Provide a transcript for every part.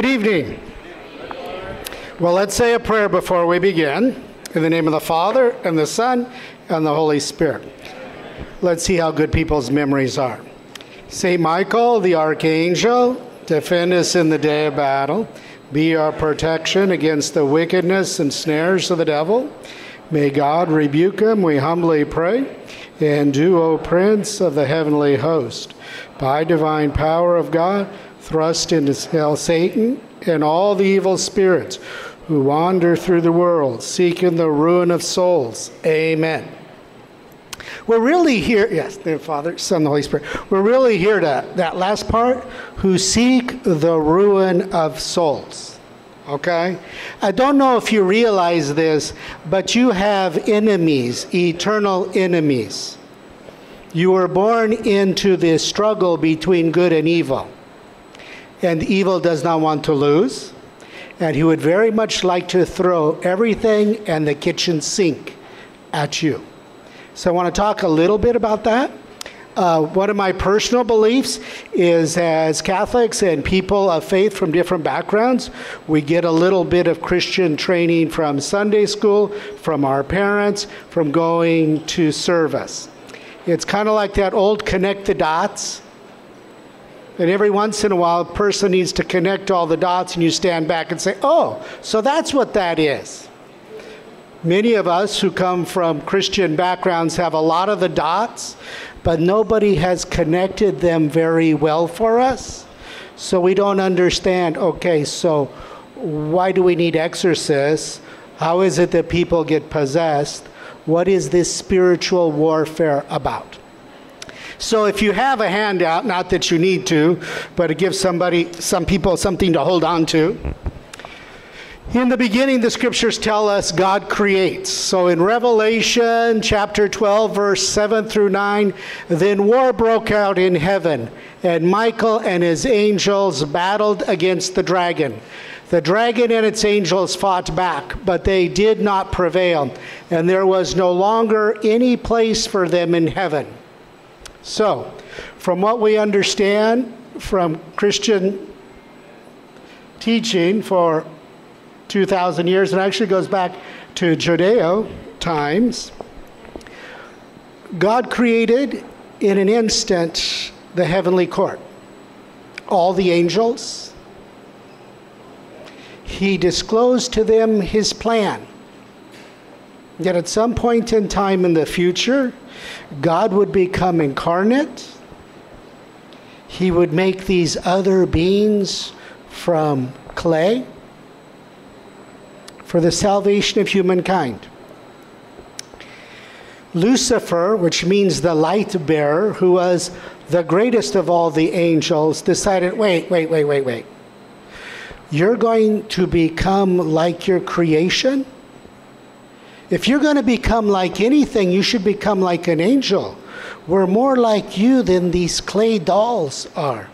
Good evening. Well, let's say a prayer before we begin. In the name of the Father, and the Son, and the Holy Spirit. Let's see how good people's memories are. Saint Michael, the Archangel, defend us in the day of battle. Be our protection against the wickedness and snares of the devil. May God rebuke him, we humbly pray. And do, O Prince of the heavenly host, by divine power of God, thrust into hell Satan and all the evil spirits who wander through the world seeking the ruin of souls. Amen. We're really here, yes, the Father, Son, the Holy Spirit. We're really here to, that last part, who seek the ruin of souls. Okay? I don't know if you realize this, but you have enemies, eternal enemies. You were born into this struggle between good and evil. And evil does not want to lose and he would very much like to throw everything and the kitchen sink at you. So I want to talk a little bit about that. Uh, one of my personal beliefs is as Catholics and people of faith from different backgrounds, we get a little bit of Christian training from Sunday school, from our parents, from going to service. It's kind of like that old connect the dots and every once in a while, a person needs to connect all the dots, and you stand back and say, Oh, so that's what that is. Many of us who come from Christian backgrounds have a lot of the dots, but nobody has connected them very well for us. So we don't understand okay, so why do we need exorcists? How is it that people get possessed? What is this spiritual warfare about? So if you have a handout, not that you need to, but to give somebody, some people something to hold on to. In the beginning, the scriptures tell us God creates. So in Revelation chapter 12, verse 7 through 9, then war broke out in heaven, and Michael and his angels battled against the dragon. The dragon and its angels fought back, but they did not prevail, and there was no longer any place for them in heaven. So, from what we understand from Christian teaching for 2,000 years, and actually goes back to Judeo times, God created in an instant the heavenly court, all the angels. He disclosed to them his plan. That at some point in time in the future, God would become incarnate. He would make these other beings from clay for the salvation of humankind. Lucifer, which means the light bearer, who was the greatest of all the angels, decided wait, wait, wait, wait, wait. You're going to become like your creation? If you're going to become like anything, you should become like an angel. We're more like you than these clay dolls are.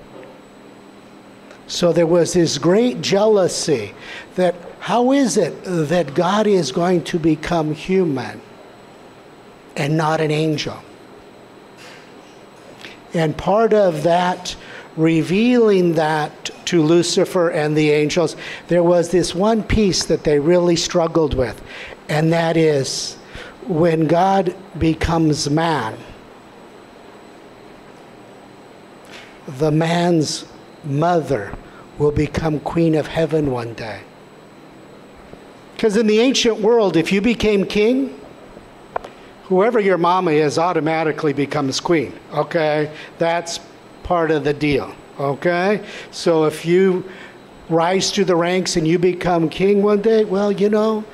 So there was this great jealousy that how is it that God is going to become human and not an angel? And part of that, revealing that to Lucifer and the angels, there was this one piece that they really struggled with and that is when God becomes man, the man's mother will become queen of heaven one day. Because in the ancient world, if you became king, whoever your mama is automatically becomes queen. Okay? That's part of the deal. Okay? So if you rise through the ranks and you become king one day, well, you know,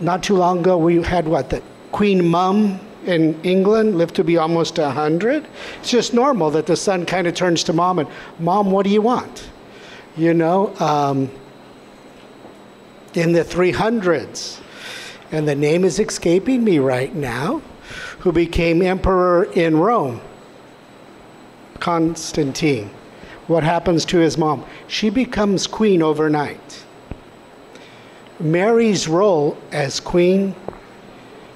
not too long ago, we had what, the Queen Mum in England lived to be almost 100. It's just normal that the son kind of turns to mom and, Mom, what do you want? You know, um, in the 300s, and the name is escaping me right now, who became emperor in Rome, Constantine. What happens to his mom? She becomes queen overnight. Mary's role as queen,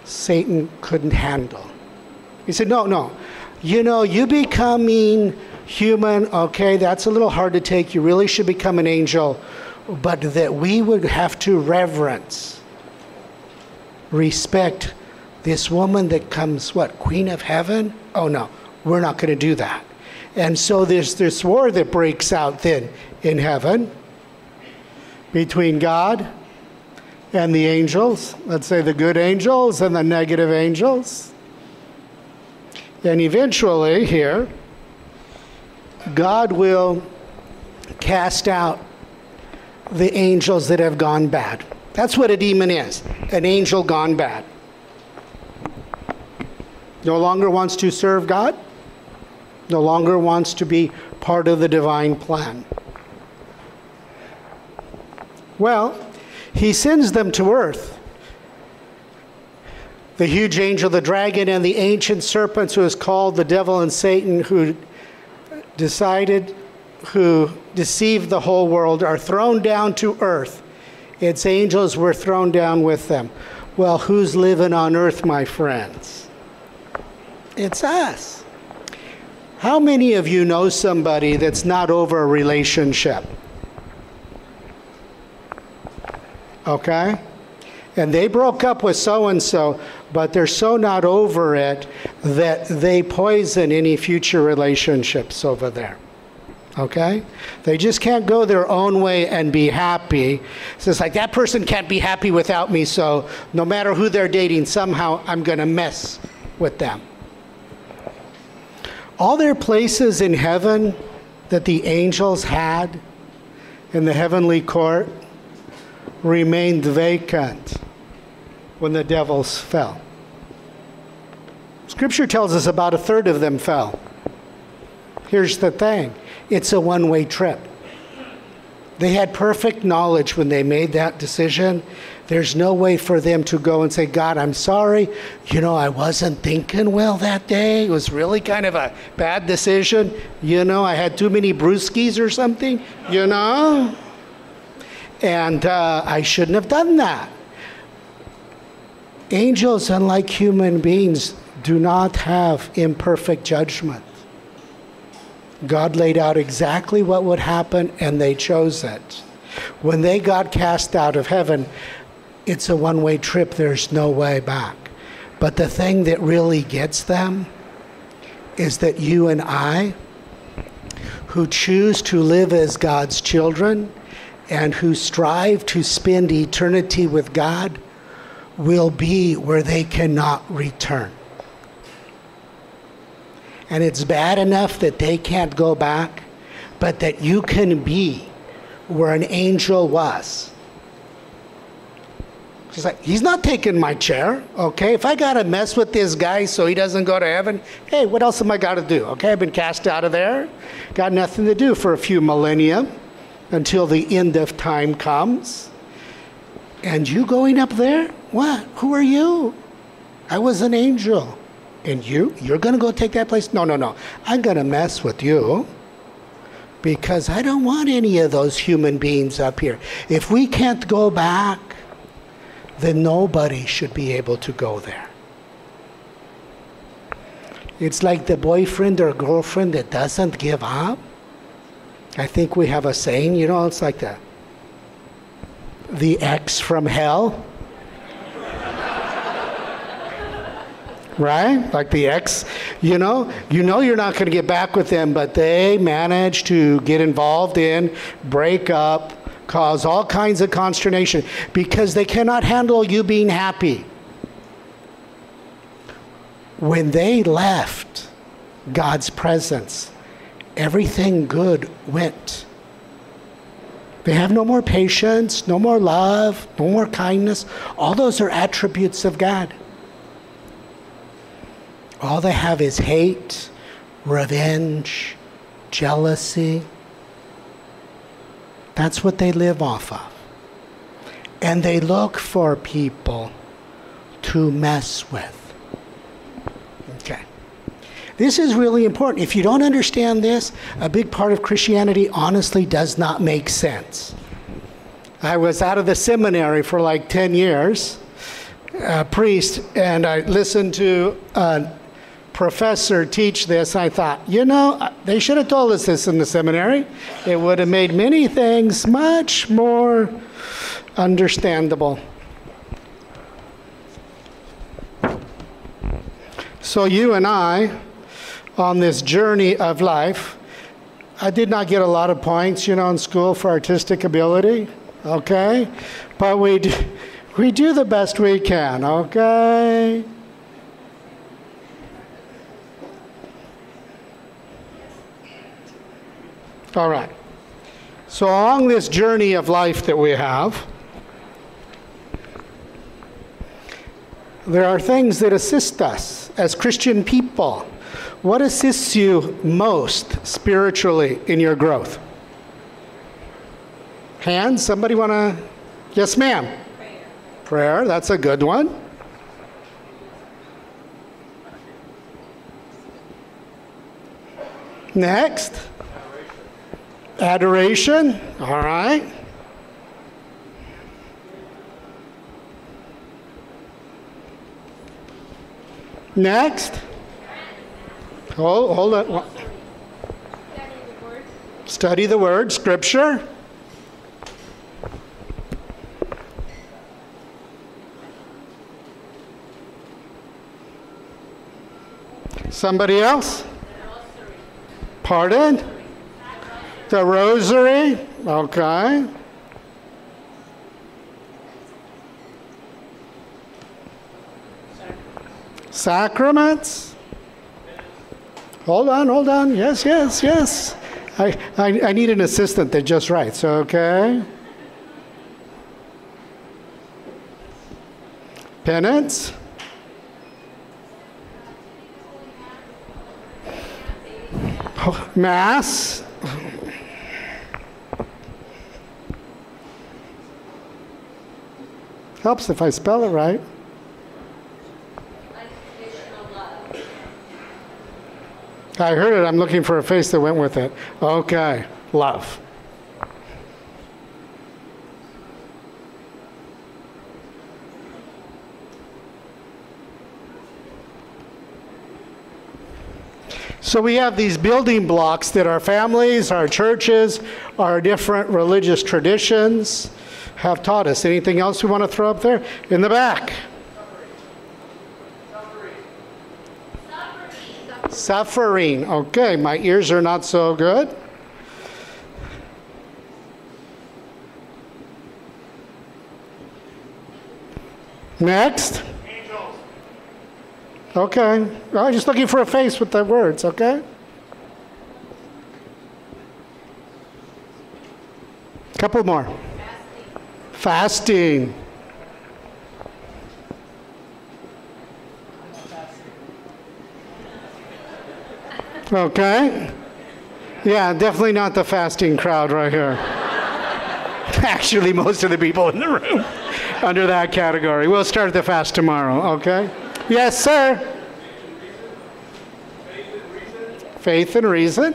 Satan couldn't handle. He said, No, no. You know, you becoming human, okay, that's a little hard to take. You really should become an angel. but that we would have to reverence, respect this woman that comes, what, Queen of Heaven? Oh no, we're not going to do that. And so there's this war that breaks out then in heaven between God and the angels, let's say the good angels and the negative angels. And eventually, here, God will cast out the angels that have gone bad. That's what a demon is an angel gone bad. No longer wants to serve God, no longer wants to be part of the divine plan. Well, he sends them to earth. The huge angel, the dragon, and the ancient serpents, who is called the devil and Satan, who decided, who deceived the whole world, are thrown down to earth. Its angels were thrown down with them. Well, who's living on earth, my friends? It's us. How many of you know somebody that's not over a relationship? Okay? And they broke up with so and so, but they're so not over it that they poison any future relationships over there. Okay? They just can't go their own way and be happy. So it's like that person can't be happy without me, so no matter who they're dating, somehow I'm going to mess with them. All their places in heaven that the angels had in the heavenly court remained vacant when the devils fell. Scripture tells us about a third of them fell. Here's the thing it's a one way trip. They had perfect knowledge when they made that decision. There's no way for them to go and say, God, I'm sorry. You know, I wasn't thinking well that day. It was really kind of a bad decision. You know, I had too many brewskis or something. You know? And uh, I shouldn't have done that. Angels, unlike human beings, do not have imperfect judgment. God laid out exactly what would happen, and they chose it. When they got cast out of heaven, it's a one way trip, there's no way back. But the thing that really gets them is that you and I, who choose to live as God's children, and who strive to spend eternity with God will be where they cannot return. And it's bad enough that they can't go back, but that you can be where an angel was. He's like, he's not taking my chair, okay? If I gotta mess with this guy so he doesn't go to heaven, hey, what else am I gotta do? Okay, I've been cast out of there, got nothing to do for a few millennia until the end of time comes. And you going up there? What? Who are you? I was an angel. And you? You're going to go take that place? No, no, no. I'm going to mess with you because I don't want any of those human beings up here. If we can't go back, then nobody should be able to go there. It's like the boyfriend or girlfriend that doesn't give up I think we have a saying, you know, it's like the the ex from hell. right? Like the ex, you know, you know you're not going to get back with them, but they manage to get involved in, break up, cause all kinds of consternation because they cannot handle you being happy. When they left God's presence, everything good went. They have no more patience, no more love, no more kindness. All those are attributes of God. All they have is hate, revenge, jealousy. That's what they live off of. And they look for people to mess with. This is really important. If you don't understand this, a big part of Christianity honestly does not make sense. I was out of the seminary for like 10 years, a priest, and I listened to a professor teach this. I thought, you know, uh, they should have told us this in the seminary. It would have made many things much more understandable. So, you and I, on this journey of life, I did not get a lot of points, you know, in school for artistic ability, okay? But we, do, we do the best we can, okay? All right. So, along this journey of life that we have, there are things that assist us as Christian people. What assists you most spiritually in your growth? Hands? Somebody want to? Yes, ma'am. Prayer. Prayer, that's a good one. Next. Adoration. Adoration. All right. Next. Hold, hold on. Study the word, scripture. Somebody else? Pardon? The rosary? Okay. Sacraments? Hold on, hold on. Yes, yes, yes. I, I, I need an assistant that just writes, okay? Penance? Mass? Helps if I spell it right. I heard it. I'm looking for a face that went with it. Okay, love. So we have these building blocks that our families, our churches, our different religious traditions have taught us. Anything else we want to throw up there? In the back. Suffering. Okay, my ears are not so good. Next. Angels. Okay. I'm just looking for a face with the words, okay? Couple more. Fasting. Fasting. Okay? Yeah, definitely not the fasting crowd right here. Actually, most of the people in the room under that category. We'll start the fast tomorrow, okay? Yes, sir. Faith and reason.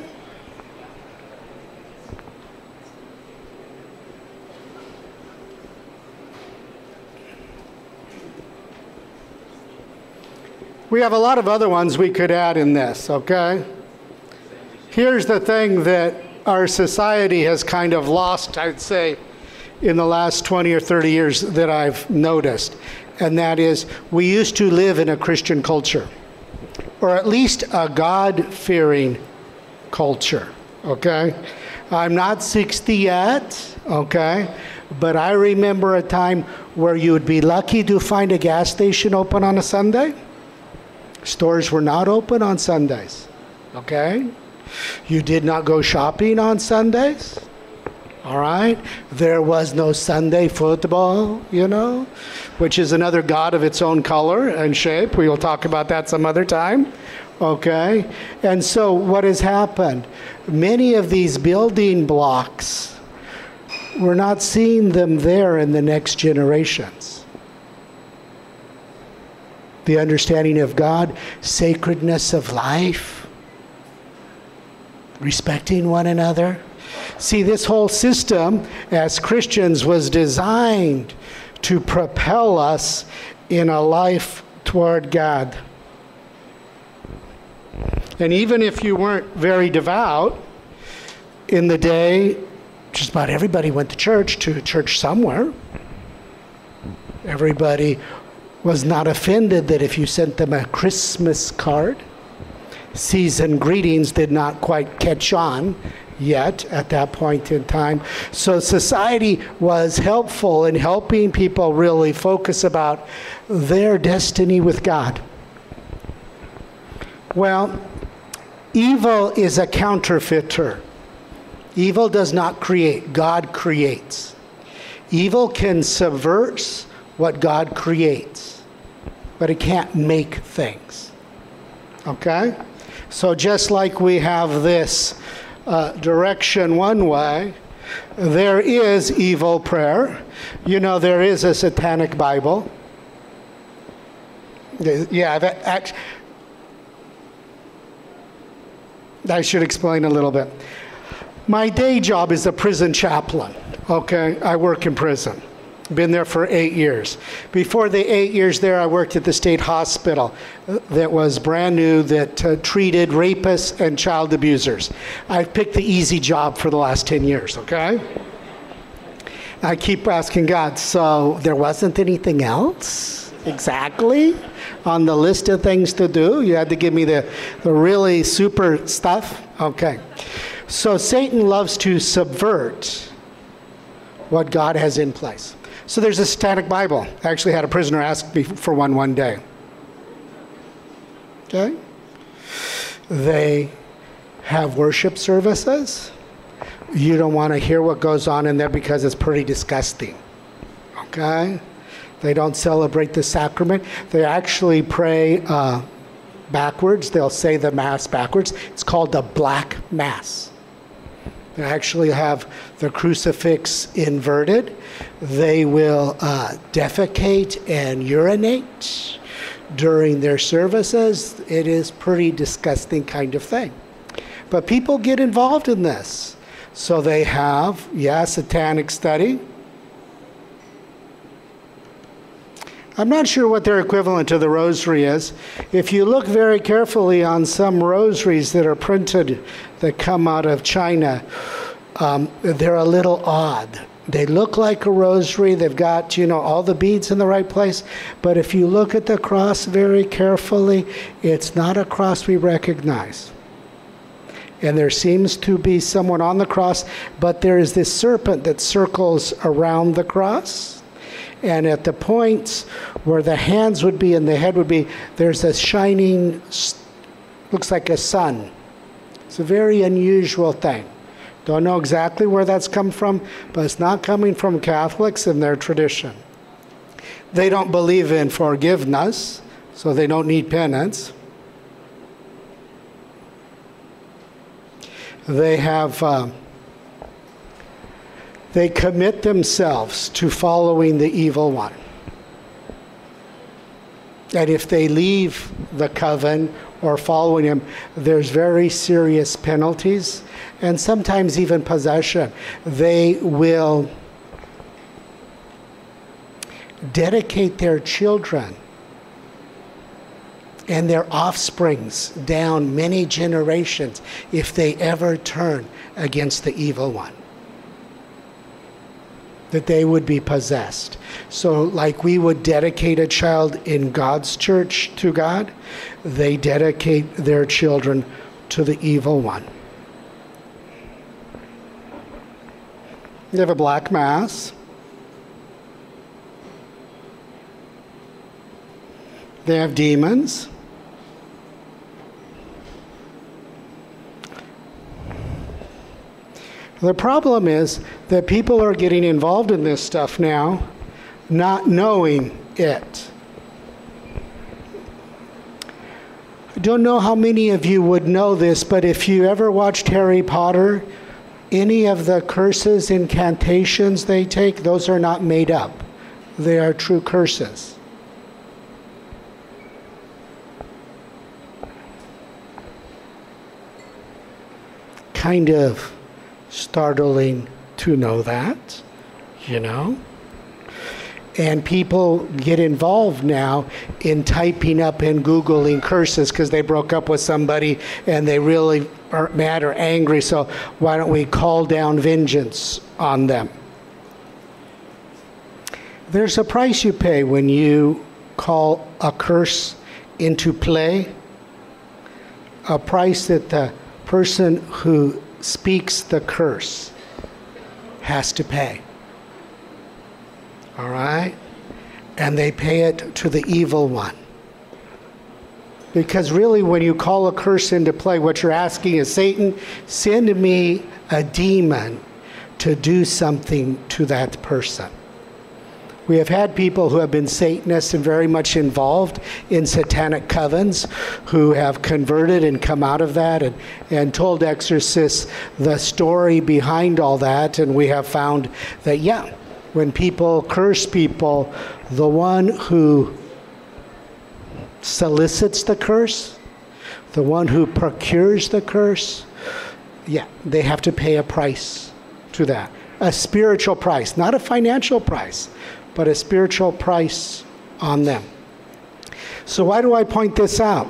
We have a lot of other ones we could add in this, okay? Here's the thing that our society has kind of lost, I'd say, in the last 20 or 30 years that I've noticed, and that is we used to live in a Christian culture, or at least a God fearing culture, okay? I'm not 60 yet, okay? But I remember a time where you would be lucky to find a gas station open on a Sunday. Stores were not open on Sundays, okay? You did not go shopping on Sundays. All right? There was no Sunday football, you know, which is another God of its own color and shape. We will talk about that some other time. Okay? And so what has happened? Many of these building blocks, we're not seeing them there in the next generations. The understanding of God, sacredness of life respecting one another. See, this whole system as Christians was designed to propel us in a life toward God. And even if you weren't very devout, in the day, just about everybody went to church, to church somewhere. Everybody was not offended that if you sent them a Christmas card, season greetings did not quite catch on yet at that point in time. So society was helpful in helping people really focus about their destiny with God. Well, evil is a counterfeiter. Evil does not create, God creates. Evil can subvert what God creates, but it can't make things. Okay? So just like we have this uh, direction one way, there is evil prayer. You know, there is a satanic Bible. Yeah, that actually, I should explain a little bit. My day job is a prison chaplain. Okay, I work in prison. Been there for eight years. Before the eight years there, I worked at the state hospital that was brand new that uh, treated rapists and child abusers. I've picked the easy job for the last 10 years, okay? I keep asking God, so there wasn't anything else exactly on the list of things to do? You had to give me the, the really super stuff? Okay. So Satan loves to subvert what God has in place. So there's a satanic Bible. I actually had a prisoner ask me for one one day. Okay? They have worship services. You don't want to hear what goes on in there because it's pretty disgusting. Okay? They don't celebrate the sacrament. They actually pray uh, backwards. They'll say the Mass backwards. It's called the Black Mass. They actually have the crucifix inverted. They will uh, defecate and urinate during their services. It is pretty disgusting kind of thing. But people get involved in this. So they have, yeah, satanic study. I'm not sure what their equivalent to the rosary is. If you look very carefully on some rosaries that are printed that come out of China, um, they're a little odd. They look like a rosary. They've got, you know, all the beads in the right place. But if you look at the cross very carefully, it's not a cross we recognize. And there seems to be someone on the cross, but there is this serpent that circles around the cross and at the points where the hands would be and the head would be, there's a shining, looks like a sun. It's a very unusual thing. Don't know exactly where that's come from, but it's not coming from Catholics in their tradition. They don't believe in forgiveness, so they don't need penance. They have. Uh, they commit themselves to following the evil one. And if they leave the coven or following him, there's very serious penalties and sometimes even possession. They will dedicate their children and their offsprings down many generations if they ever turn against the evil one that they would be possessed. So, like we would dedicate a child in God's church to God, they dedicate their children to the evil one. They have a black mass. They have demons. The problem is that people are getting involved in this stuff now, not knowing it. I don't know how many of you would know this, but if you ever watched Harry Potter, any of the curses, incantations they take, those are not made up. They are true curses. Kind of startling to know that, you know? And people get involved now in typing up and Googling curses because they broke up with somebody and they really are mad or angry. So why don't we call down vengeance on them? There's a price you pay when you call a curse into play, a price that the person who speaks the curse has to pay. All right? And they pay it to the evil one. Because really, when you call a curse into play, what you're asking is Satan, send me a demon to do something to that person. We have had people who have been Satanists and very much involved in satanic covens who have converted and come out of that and, and told exorcists the story behind all that. And we have found that, yeah, when people curse people, the one who solicits the curse, the one who procures the curse, yeah, they have to pay a price to that. A spiritual price, not a financial price, but a spiritual price on them. So, why do I point this out?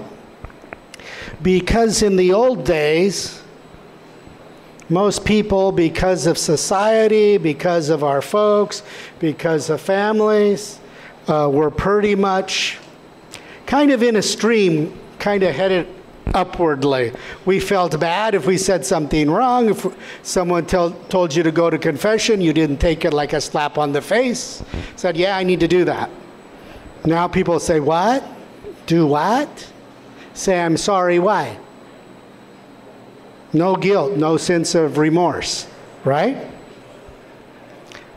Because in the old days, most people, because of society, because of our folks, because of families, uh, were pretty much kind of in a stream, kind of headed upwardly. We felt bad if we said something wrong. If someone tell, told you to go to confession, you didn't take it like a slap on the face. Said, Yeah, I need to do that. Now people say, What? Do what? Say, I'm sorry, why? No guilt, no sense of remorse, right?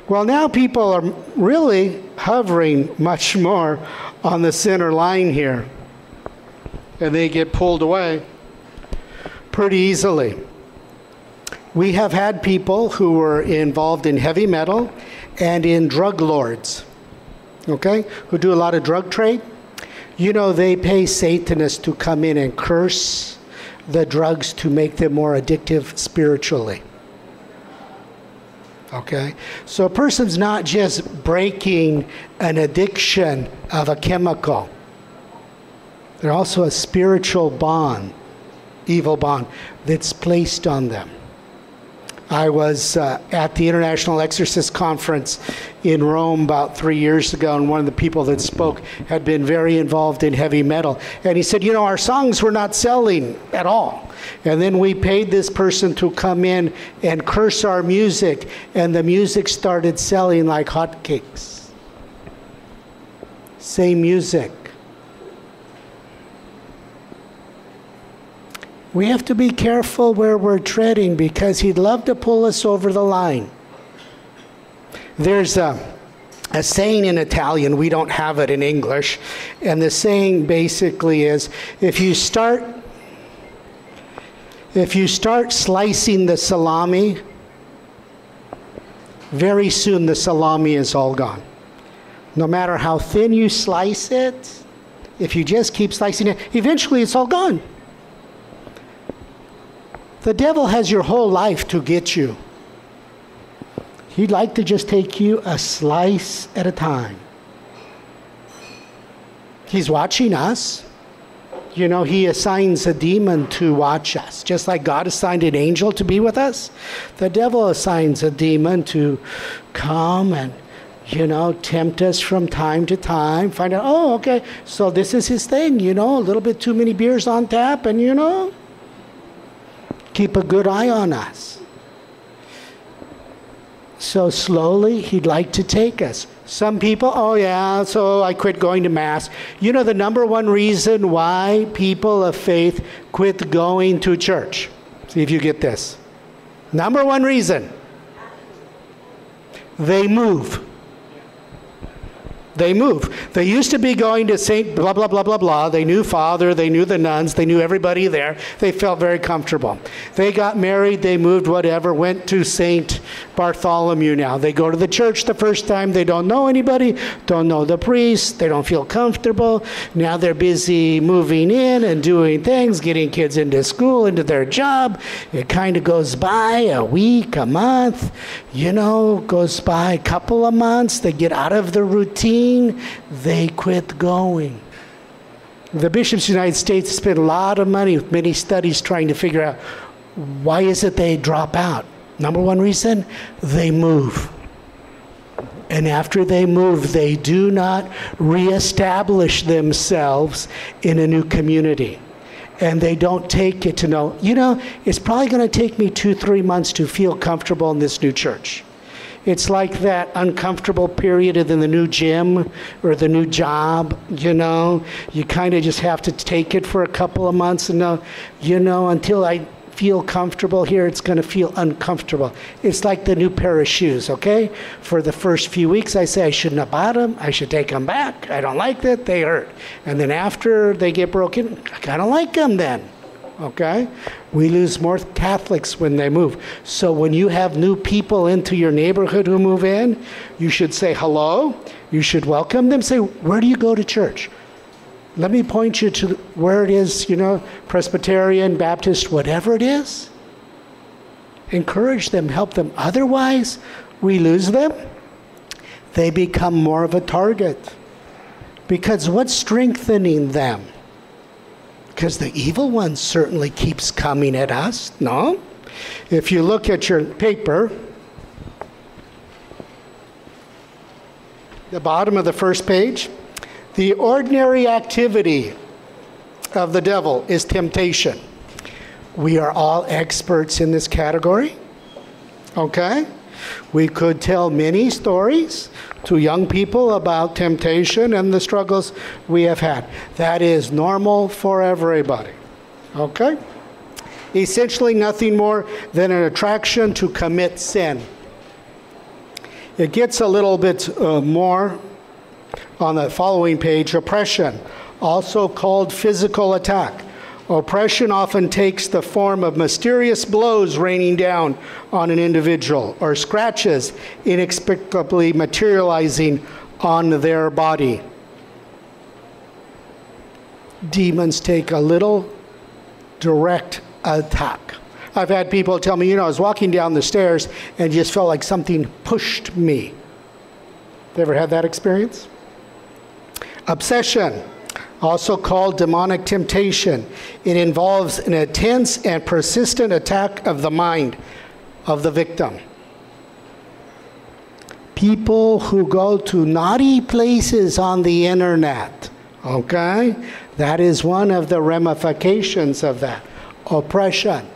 Well, now people are really hovering much more on the center line here, and they get pulled away pretty easily. We have had people who were involved in heavy metal and in drug lords, okay, who do a lot of drug trade. You know, they pay Satanists to come in and curse the drugs to make them more addictive spiritually. Okay? So a person's not just breaking an addiction of a chemical, they're also a spiritual bond, evil bond, that's placed on them. I was uh, at the International Exorcist Conference in Rome about three years ago, and one of the people that spoke had been very involved in heavy metal. And he said, You know, our songs were not selling at all. And then we paid this person to come in and curse our music, and the music started selling like hotcakes. Same music. We have to be careful where we're treading because he'd love to pull us over the line. There's a, a saying in Italian, we don't have it in English, and the saying basically is if you start if you start slicing the salami, very soon the salami is all gone. No matter how thin you slice it, if you just keep slicing it, eventually it's all gone. The devil has your whole life to get you. He'd like to just take you a slice at a time. He's watching us. You know, he assigns a demon to watch us. Just like God assigned an angel to be with us, the devil assigns a demon to come and, you know, tempt us from time to time. Find out, oh, okay, so this is his thing, you know, a little bit too many beers on tap, and, you know, keep a good eye on us. So slowly, he'd like to take us. Some people, oh yeah, so I quit going to Mass. You know the number one reason why people of faith quit going to church? See if you get this. Number one reason they move. They move. They used to be going to St. blah, blah, blah, blah, blah. They knew Father, they knew the nuns, they knew everybody there. They felt very comfortable. They got married, they moved, whatever, went to St. Bartholomew now. They go to the church the first time, they don't know anybody, don't know the priest, they don't feel comfortable. Now they're busy moving in and doing things, getting kids into school, into their job. It kind of goes by a week, a month, you know, goes by a couple of months. They get out of the routine they quit going. The bishops of the United States spend a lot of money with many studies trying to figure out why is it they drop out. Number one reason, they move. And after they move, they do not reestablish themselves in a new community. And they don't take it to know, you know, it's probably going to take me two, three months to feel comfortable in this new church. It's like that uncomfortable period in the new gym or the new job, you know. You kind of just have to take it for a couple of months and know, you know, until I feel comfortable here, it's going to feel uncomfortable. It's like the new pair of shoes, okay? For the first few weeks, I say I shouldn't have bought them. I should take them back. I don't like that. They hurt. And then after they get broken, I kind of like them then okay? We lose more Catholics when they move. So when you have new people into your neighborhood who move in, you should say hello. You should welcome them. Say, where do you go to church? Let me point you to where it is, you know, Presbyterian, Baptist, whatever it is. Encourage them, help them. Otherwise, we lose them. They become more of a target. Because what's strengthening them? Because the evil one certainly keeps coming at us, no? If you look at your paper, the bottom of the first page, the ordinary activity of the devil is temptation. We are all experts in this category. Okay? We could tell many stories to young people about temptation and the struggles we have had. That is normal for everybody. Okay? Essentially, nothing more than an attraction to commit sin. It gets a little bit uh, more on the following page oppression, also called physical attack. Oppression often takes the form of mysterious blows raining down on an individual or scratches inexplicably materializing on their body. Demons take a little direct attack. I've had people tell me, you know, I was walking down the stairs and just felt like something pushed me. You ever had that experience? Obsession also called demonic temptation. It involves an intense and persistent attack of the mind of the victim. People who go to naughty places on the internet, okay? That is one of the ramifications of that oppression.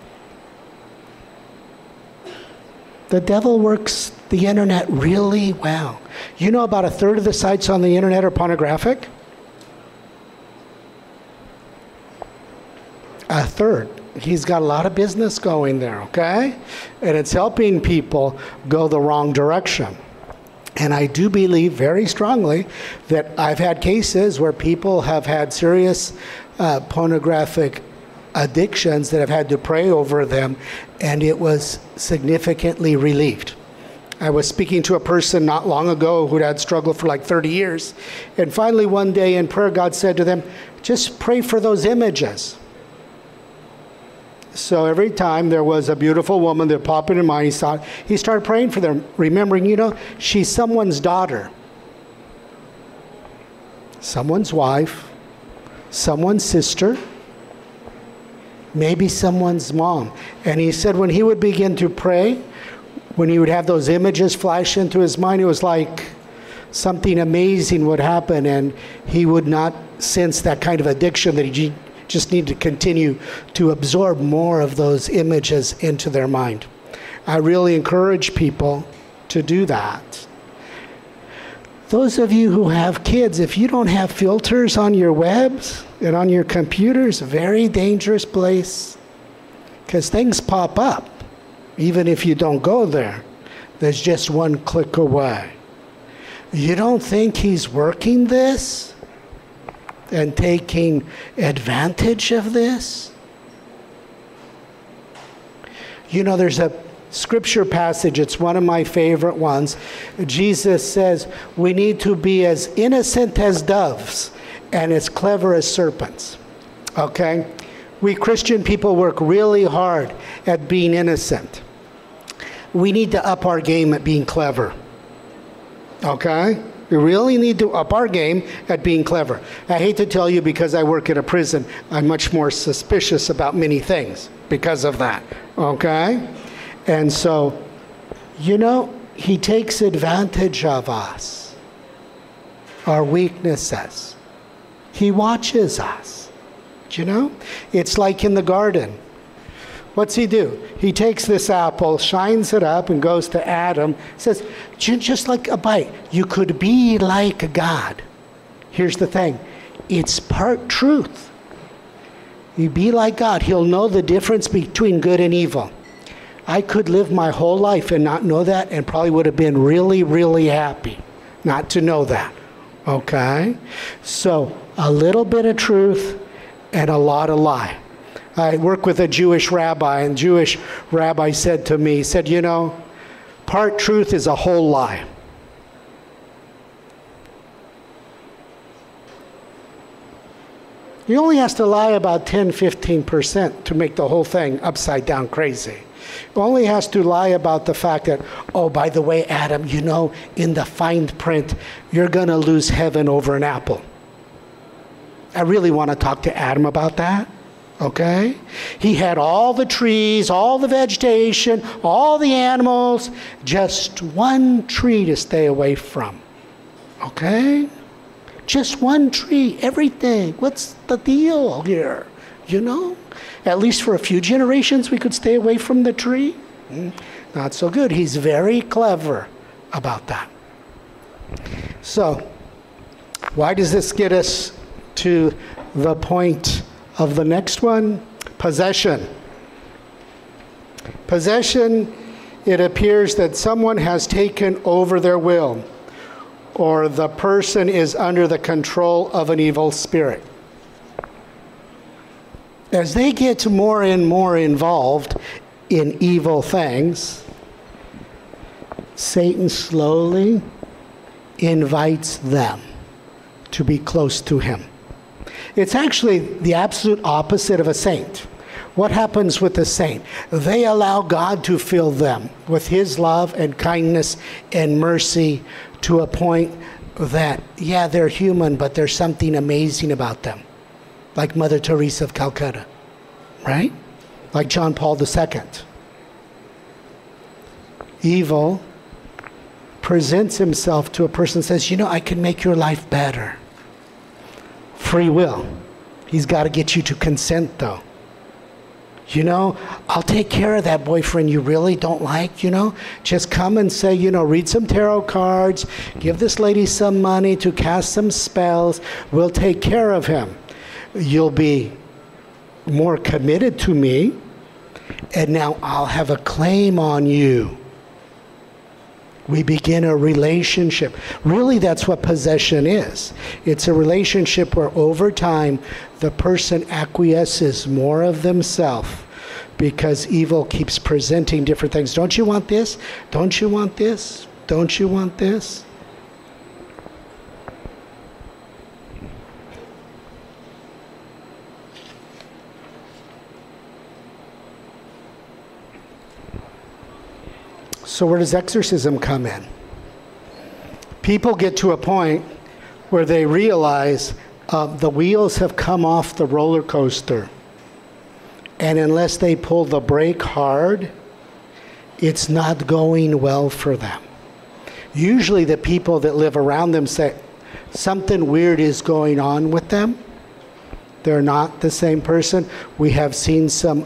The devil works the internet really well. You know, about a third of the sites on the internet are pornographic. a third. He's got a lot of business going there, okay? And it's helping people go the wrong direction. And I do believe very strongly that I've had cases where people have had serious uh, pornographic addictions that have had to pray over them, and it was significantly relieved. I was speaking to a person not long ago who'd had struggled for like 30 years. And finally, one day in prayer, God said to them, Just pray for those images. So every time there was a beautiful woman that popped in his mind, he, he started praying for them, remembering, you know, she's someone's daughter, someone's wife, someone's sister, maybe someone's mom. And he said when he would begin to pray, when he would have those images flash into his mind, it was like something amazing would happen, and he would not sense that kind of addiction that he just need to continue to absorb more of those images into their mind. I really encourage people to do that. Those of you who have kids, if you don't have filters on your webs and on your computers, very dangerous place because things pop up even if you don't go there. There's just one click away. You don't think he's working this and taking advantage of this? You know, there's a scripture passage, it's one of my favorite ones. Jesus says, We need to be as innocent as doves and as clever as serpents. Okay? We Christian people work really hard at being innocent. We need to up our game at being clever. Okay? We really need to up our game at being clever. I hate to tell you because I work at a prison, I'm much more suspicious about many things because of that. Okay? And so, you know, he takes advantage of us, our weaknesses. He watches us. Do you know? It's like in the garden. What's he do? He takes this apple, shines it up, and goes to Adam, says, just like a bite, you could be like God. Here's the thing it's part truth. You be like God, He'll know the difference between good and evil. I could live my whole life and not know that, and probably would have been really, really happy not to know that. Okay? So, a little bit of truth and a lot of lie. I work with a Jewish rabbi, and Jewish rabbi said to me, he said, you know, part truth is a whole lie. He only has to lie about 10, 15% to make the whole thing upside down crazy. He only has to lie about the fact that, oh, by the way, Adam, you know, in the fine print, you're going to lose heaven over an apple. I really want to talk to Adam about that. Okay? He had all the trees, all the vegetation, all the animals, just one tree to stay away from. Okay? Just one tree, everything. What's the deal here? You know? At least for a few generations, we could stay away from the tree. Hmm, not so good. He's very clever about that. So, why does this get us to the point of the next one possession. Possession, it appears that someone has taken over their will or the person is under the control of an evil spirit. As they get more and more involved in evil things, Satan slowly invites them to be close to him. It's actually the absolute opposite of a saint. What happens with a saint? They allow God to fill them with His love and kindness and mercy to a point that, yeah, they're human, but there's something amazing about them. Like Mother Teresa of Calcutta, right? Like John Paul II. Evil presents himself to a person and says, You know, I can make your life better free will. He's got to get you to consent, though. You know, I'll take care of that boyfriend you really don't like, you know. Just come and say, you know, read some tarot cards, give this lady some money to cast some spells. We'll take care of him. You'll be more committed to me, and now I'll have a claim on you. We begin a relationship. Really, that's what possession is. It's a relationship where over time the person acquiesces more of themselves because evil keeps presenting different things. Don't you want this? Don't you want this? Don't you want this? So, where does exorcism come in? People get to a point where they realize uh, the wheels have come off the roller coaster. And unless they pull the brake hard, it's not going well for them. Usually, the people that live around them say something weird is going on with them. They're not the same person. We have seen some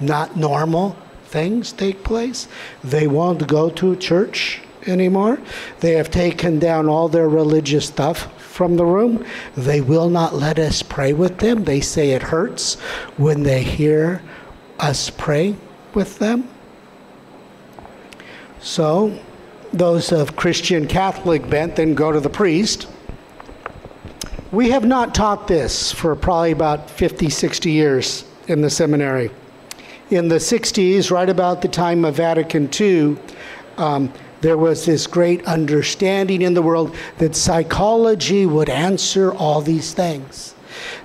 not normal things take place. They won't go to church anymore. They have taken down all their religious stuff from the room. They will not let us pray with them. They say it hurts when they hear us pray with them. So those of Christian Catholic bent then go to the priest. We have not taught this for probably about 50, 60 years in the seminary. In the 60s, right about the time of Vatican II, um, there was this great understanding in the world that psychology would answer all these things.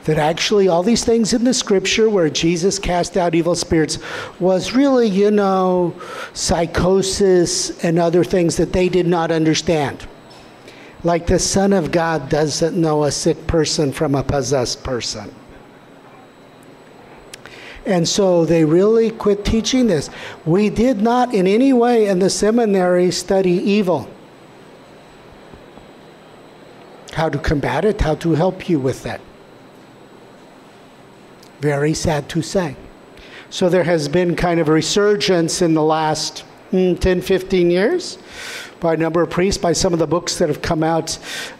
That actually, all these things in the scripture where Jesus cast out evil spirits was really, you know, psychosis and other things that they did not understand. Like the Son of God doesn't know a sick person from a possessed person. And so they really quit teaching this. We did not in any way in the seminary study evil. How to combat it, how to help you with that. Very sad to say. So there has been kind of a resurgence in the last mm, 10, 15 years by a number of priests, by some of the books that have come out.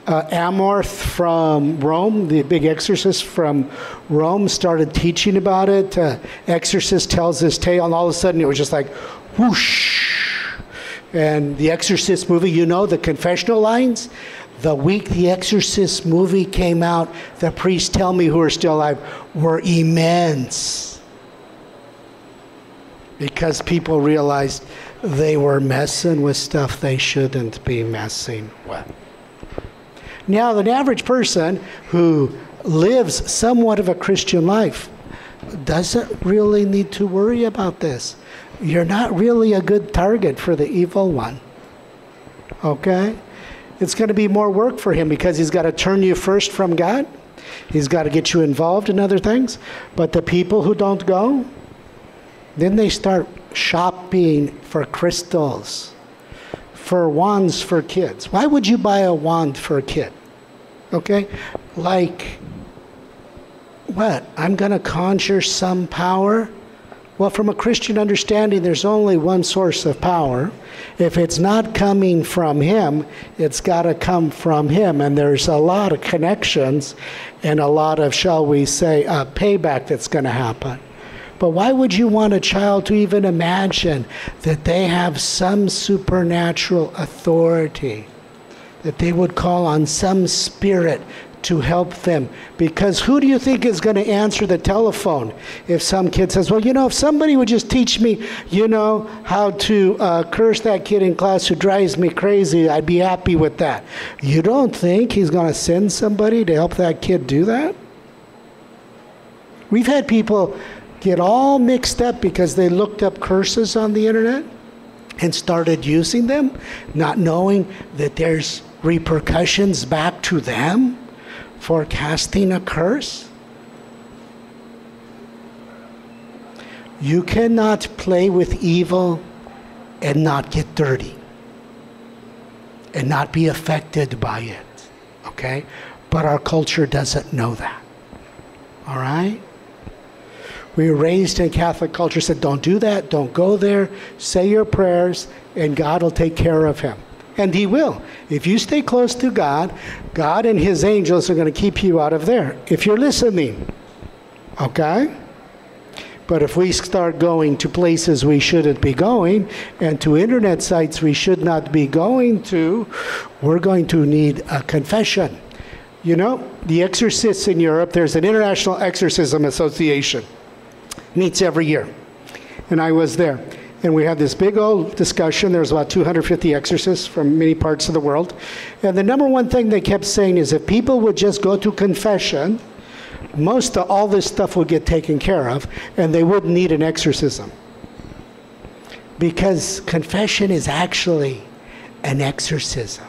Uh, Amorth from Rome, the big exorcist from Rome, started teaching about it. Uh, exorcist tells this tale, and all of a sudden it was just like whoosh. And the Exorcist movie, you know, the confessional lines. The week the Exorcist movie came out, the priests tell me who are still alive were immense because people realized they were messing with stuff they shouldn't be messing with. Now, the average person who lives somewhat of a Christian life doesn't really need to worry about this. You're not really a good target for the evil one. Okay? It's going to be more work for him because he's got to turn you first from God. He's got to get you involved in other things. But the people who don't go, then they start shopping for crystals, for wands for kids. Why would you buy a wand for a kid? Okay? Like, what? I'm going to conjure some power? Well, from a Christian understanding, there's only one source of power. If it's not coming from Him, it's got to come from Him. And there's a lot of connections and a lot of, shall we say, uh, payback that's going to happen. But why would you want a child to even imagine that they have some supernatural authority, that they would call on some spirit to help them? Because who do you think is going to answer the telephone if some kid says, Well, you know, if somebody would just teach me, you know, how to uh, curse that kid in class who drives me crazy, I'd be happy with that. You don't think he's going to send somebody to help that kid do that? We've had people get all mixed up because they looked up curses on the internet and started using them, not knowing that there's repercussions back to them for casting a curse. You cannot play with evil and not get dirty and not be affected by it. Okay? But our culture doesn't know that. All right? We were raised in Catholic culture, said, don't do that, don't go there, say your prayers, and God will take care of him. And he will. If you stay close to God, God and his angels are going to keep you out of there. If you're listening, okay? But if we start going to places we shouldn't be going and to internet sites we should not be going to, we're going to need a confession. You know, the exorcists in Europe, there's an International Exorcism Association meets every year. And I was there. And we had this big old discussion. There was about 250 exorcists from many parts of the world. And the number one thing they kept saying is if people would just go to confession, most of all this stuff would get taken care of, and they wouldn't need an exorcism. Because confession is actually an exorcism.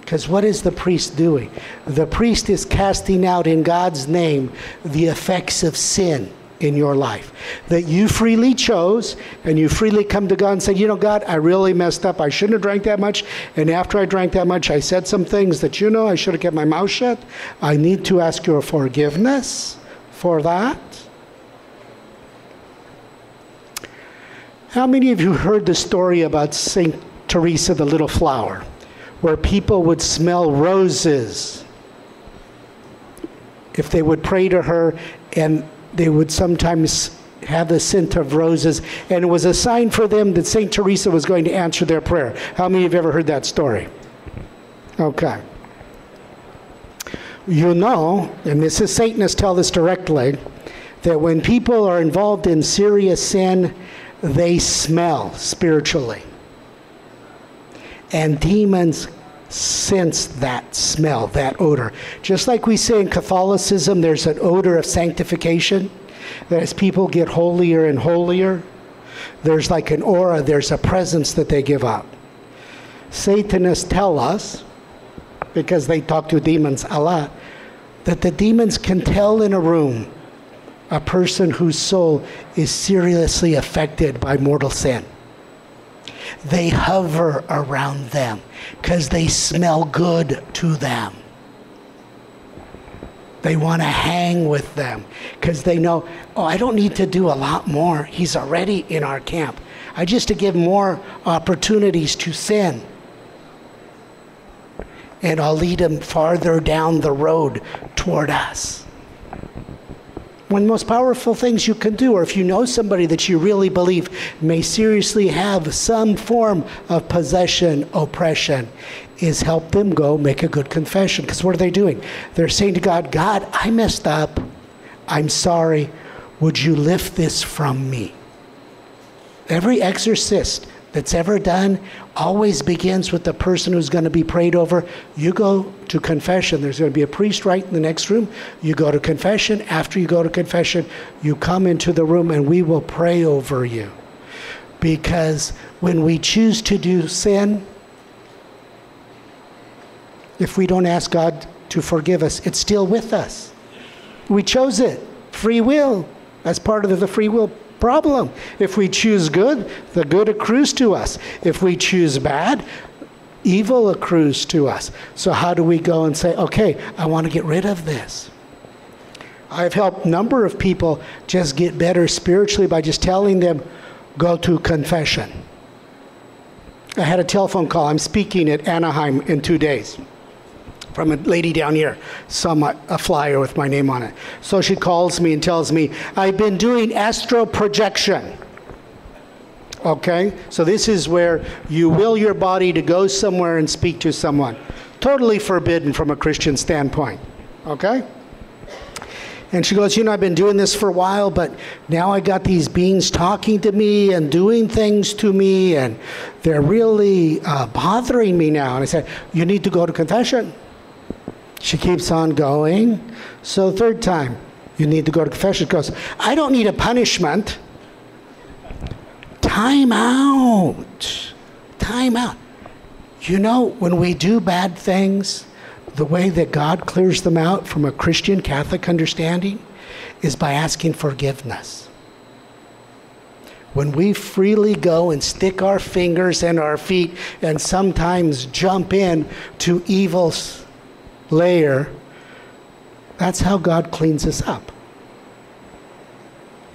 Because what is the priest doing? The priest is casting out in God's name the effects of sin in your life that you freely chose and you freely come to God and say, You know, God, I really messed up. I shouldn't have drank that much. And after I drank that much, I said some things that, you know, I should have kept my mouth shut. I need to ask your forgiveness for that. How many of you heard the story about St. Teresa the Little Flower, where people would smell roses if they would pray to her and they would sometimes have the scent of roses, and it was a sign for them that St. Teresa was going to answer their prayer. How many of you have ever heard that story? Okay. You know, and this is Satanists tell this directly, that when people are involved in serious sin, they smell spiritually. And demons sense that smell, that odor. Just like we say in Catholicism, there's an odor of sanctification, that as people get holier and holier, there's like an aura, there's a presence that they give up. Satanists tell us, because they talk to demons a lot, that the demons can tell in a room a person whose soul is seriously affected by mortal sin. They hover around them because they smell good to them. They want to hang with them because they know, oh, I don't need to do a lot more. He's already in our camp. I just to give more opportunities to sin. And I'll lead him farther down the road toward us one of the most powerful things you can do, or if you know somebody that you really believe may seriously have some form of possession, oppression, is help them go make a good confession. Because what are they doing? They're saying to God, God, I messed up. I'm sorry. Would you lift this from me? Every exorcist that's ever done always begins with the person who's going to be prayed over. You go to confession. There's going to be a priest right in the next room. You go to confession. After you go to confession, you come into the room and we will pray over you. Because when we choose to do sin, if we don't ask God to forgive us, it's still with us. We chose it. Free will. As part of the free will problem. If we choose good, the good accrues to us. If we choose bad, evil accrues to us. So how do we go and say, okay, I want to get rid of this? I've helped number of people just get better spiritually by just telling them, go to confession. I had a telephone call. I'm speaking at Anaheim in two days from a lady down here, saw a flyer with my name on it. So she calls me and tells me, I've been doing astral projection. Okay? So this is where you will your body to go somewhere and speak to someone. Totally forbidden from a Christian standpoint. Okay? And she goes, You know, I've been doing this for a while, but now I got these beings talking to me and doing things to me, and they're really uh, bothering me now. And I said, You need to go to confession. She keeps on going. So, third time, you need to go to confession. Goes, I don't need a punishment. Time out. Time out. You know, when we do bad things, the way that God clears them out from a Christian Catholic understanding is by asking forgiveness. When we freely go and stick our fingers and our feet and sometimes jump in to evils layer, that's how God cleans us up.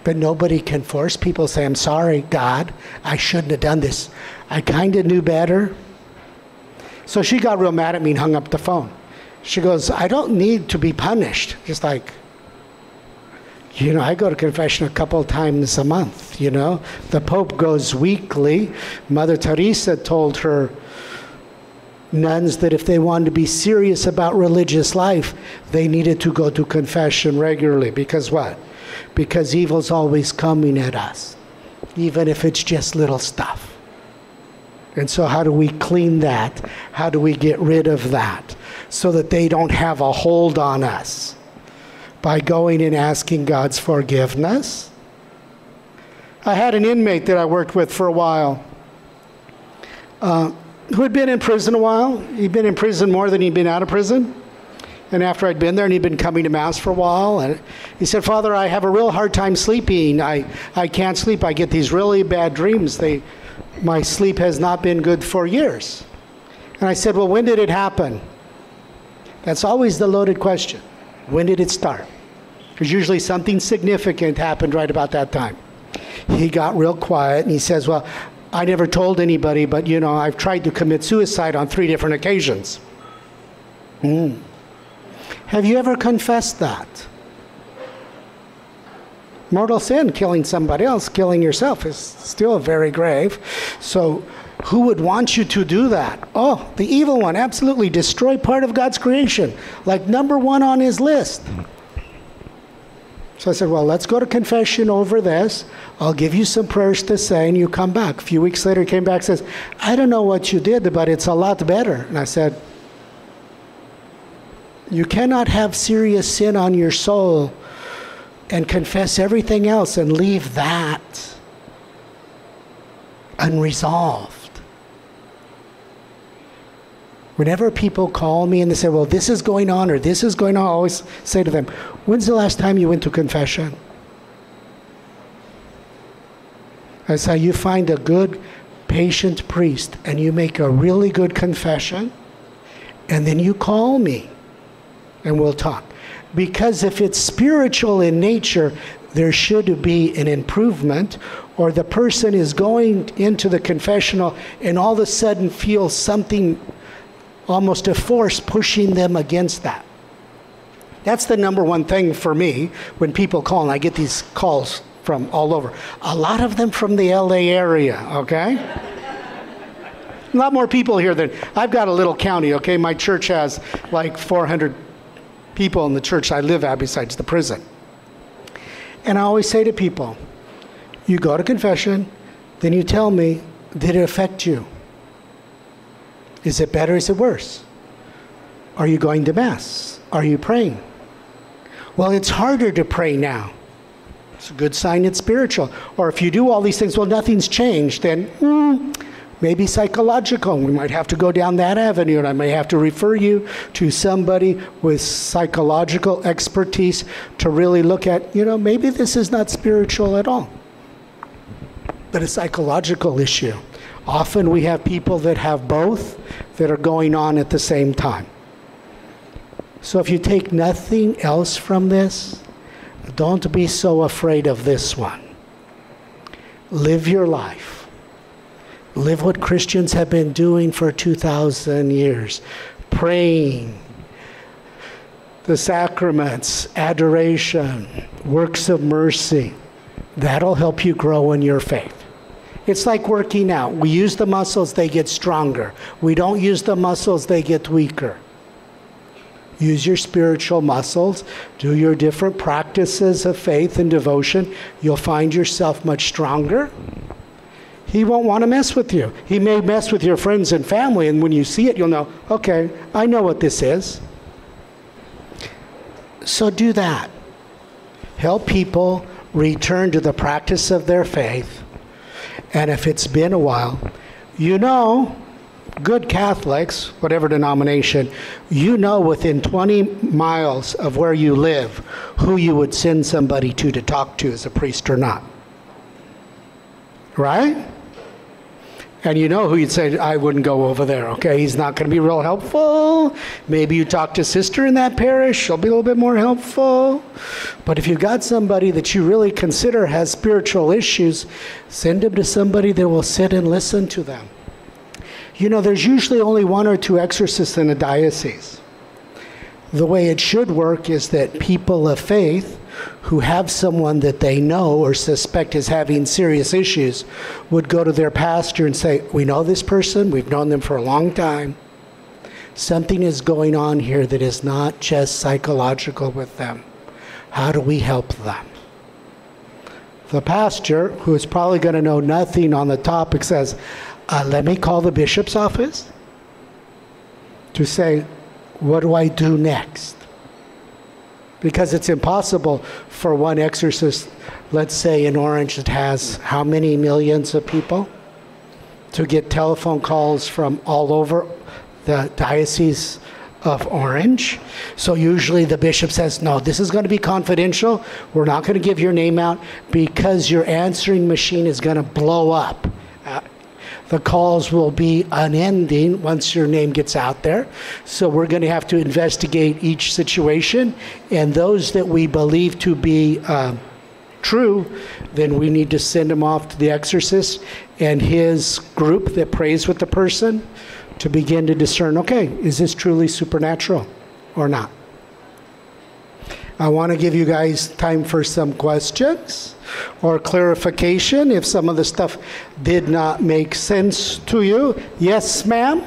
But nobody can force people say, I'm sorry, God, I shouldn't have done this. I kind of knew better. So she got real mad at me and hung up the phone. She goes, I don't need to be punished. Just like, you know, I go to confession a couple times a month, you know. The Pope goes weekly. Mother Teresa told her nuns that if they wanted to be serious about religious life, they needed to go to confession regularly. Because what? Because evil's always coming at us, even if it's just little stuff. And so, how do we clean that? How do we get rid of that so that they don't have a hold on us? By going and asking God's forgiveness. I had an inmate that I worked with for a while. Uh, who had been in prison a while. He'd been in prison more than he'd been out of prison. And after I'd been there, and he'd been coming to Mass for a while, and he said, Father, I have a real hard time sleeping. I, I can't sleep. I get these really bad dreams. They, my sleep has not been good for years. And I said, Well, when did it happen? That's always the loaded question. When did it start? Because usually something significant happened right about that time. He got real quiet and he says, Well, I never told anybody, but you know, I've tried to commit suicide on three different occasions. Mm. Have you ever confessed that? mortal sin, killing somebody else, killing yourself is still very grave. So, who would want you to do that? Oh, the evil one, absolutely. Destroy part of God's creation, like number one on his list. So I said, Well, let's go to confession over this. I'll give you some prayers to say, and you come back. A few weeks later, he came back and says, I don't know what you did, but it's a lot better. And I said, You cannot have serious sin on your soul and confess everything else and leave that unresolved. Whenever people call me and they say, Well, this is going on or this is going on, I always say to them, When's the last time you went to confession? I say, You find a good, patient priest and you make a really good confession, and then you call me and we'll talk. Because if it's spiritual in nature, there should be an improvement, or the person is going into the confessional and all of a sudden feels something almost a force pushing them against that. That's the number one thing for me when people call, and I get these calls from all over. A lot of them from the LA area, okay? a lot more people here than I've got a little county, okay? My church has like 400 people in the church I live at besides the prison. And I always say to people, you go to confession, then you tell me, did it affect you? Is it better? Is it worse? Are you going to Mass? Are you praying? Well, it's harder to pray now. It's a good sign it's spiritual. Or if you do all these things, well, nothing's changed, then mm, maybe psychological. We might have to go down that avenue, and I may have to refer you to somebody with psychological expertise to really look at, you know, maybe this is not spiritual at all, but a psychological issue. Often we have people that have both that are going on at the same time. So if you take nothing else from this, don't be so afraid of this one. Live your life. Live what Christians have been doing for 2,000 years praying, the sacraments, adoration, works of mercy. That'll help you grow in your faith. It's like working out. We use the muscles, they get stronger. We don't use the muscles, they get weaker. Use your spiritual muscles, do your different practices of faith and devotion. You'll find yourself much stronger. He won't want to mess with you. He may mess with your friends and family, and when you see it, you'll know, okay, I know what this is. So do that. Help people return to the practice of their faith and if it's been a while, you know, good Catholics, whatever denomination, you know within 20 miles of where you live who you would send somebody to to talk to as a priest or not. Right? And you know who you'd say, I wouldn't go over there, okay? He's not going to be real helpful. Maybe you talk to sister in that parish, she'll be a little bit more helpful. But if you've got somebody that you really consider has spiritual issues, send them to somebody that will sit and listen to them. You know, there's usually only one or two exorcists in a diocese. The way it should work is that people of faith who have someone that they know or suspect is having serious issues would go to their pastor and say, We know this person, we've known them for a long time. Something is going on here that is not just psychological with them. How do we help them? The pastor, who is probably going to know nothing on the topic, says, uh, Let me call the bishop's office to say, What do I do next? Because it's impossible for one exorcist, let's say in Orange, that has how many millions of people, to get telephone calls from all over the diocese of Orange. So usually the bishop says, No, this is going to be confidential. We're not going to give your name out because your answering machine is going to blow up the calls will be unending once your name gets out there. So we're going to have to investigate each situation, and those that we believe to be uh, true, then we need to send them off to the exorcist and his group that prays with the person to begin to discern okay, is this truly supernatural or not? I want to give you guys time for some questions or clarification if some of the stuff did not make sense to you. Yes, ma'am?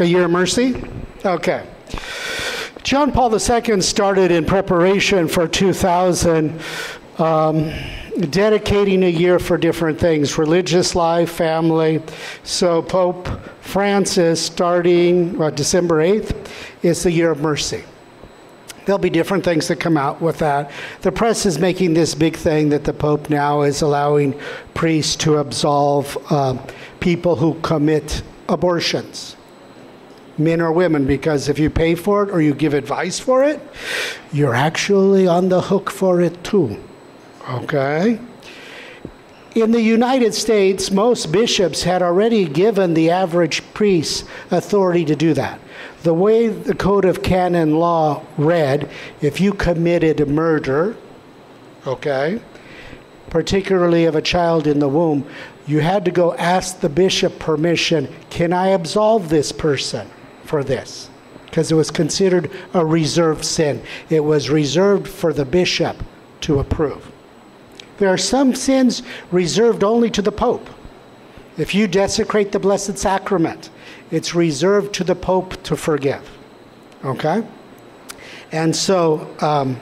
A year of mercy? Okay. John Paul II started in preparation for 2000, um, dedicating a year for different things religious life, family. So, Pope Francis, starting well, December 8th, is the year of mercy. There'll be different things that come out with that. The press is making this big thing that the Pope now is allowing priests to absolve uh, people who commit abortions men or women, because if you pay for it or you give advice for it, you're actually on the hook for it too. Okay? In the United States, most bishops had already given the average priest authority to do that. The way the Code of Canon Law read, if you committed murder, okay, particularly of a child in the womb, you had to go ask the bishop permission can I absolve this person? for this because it was considered a reserved sin. It was reserved for the bishop to approve. There are some sins reserved only to the Pope. If you desecrate the Blessed Sacrament, it's reserved to the Pope to forgive. Okay? And so, um,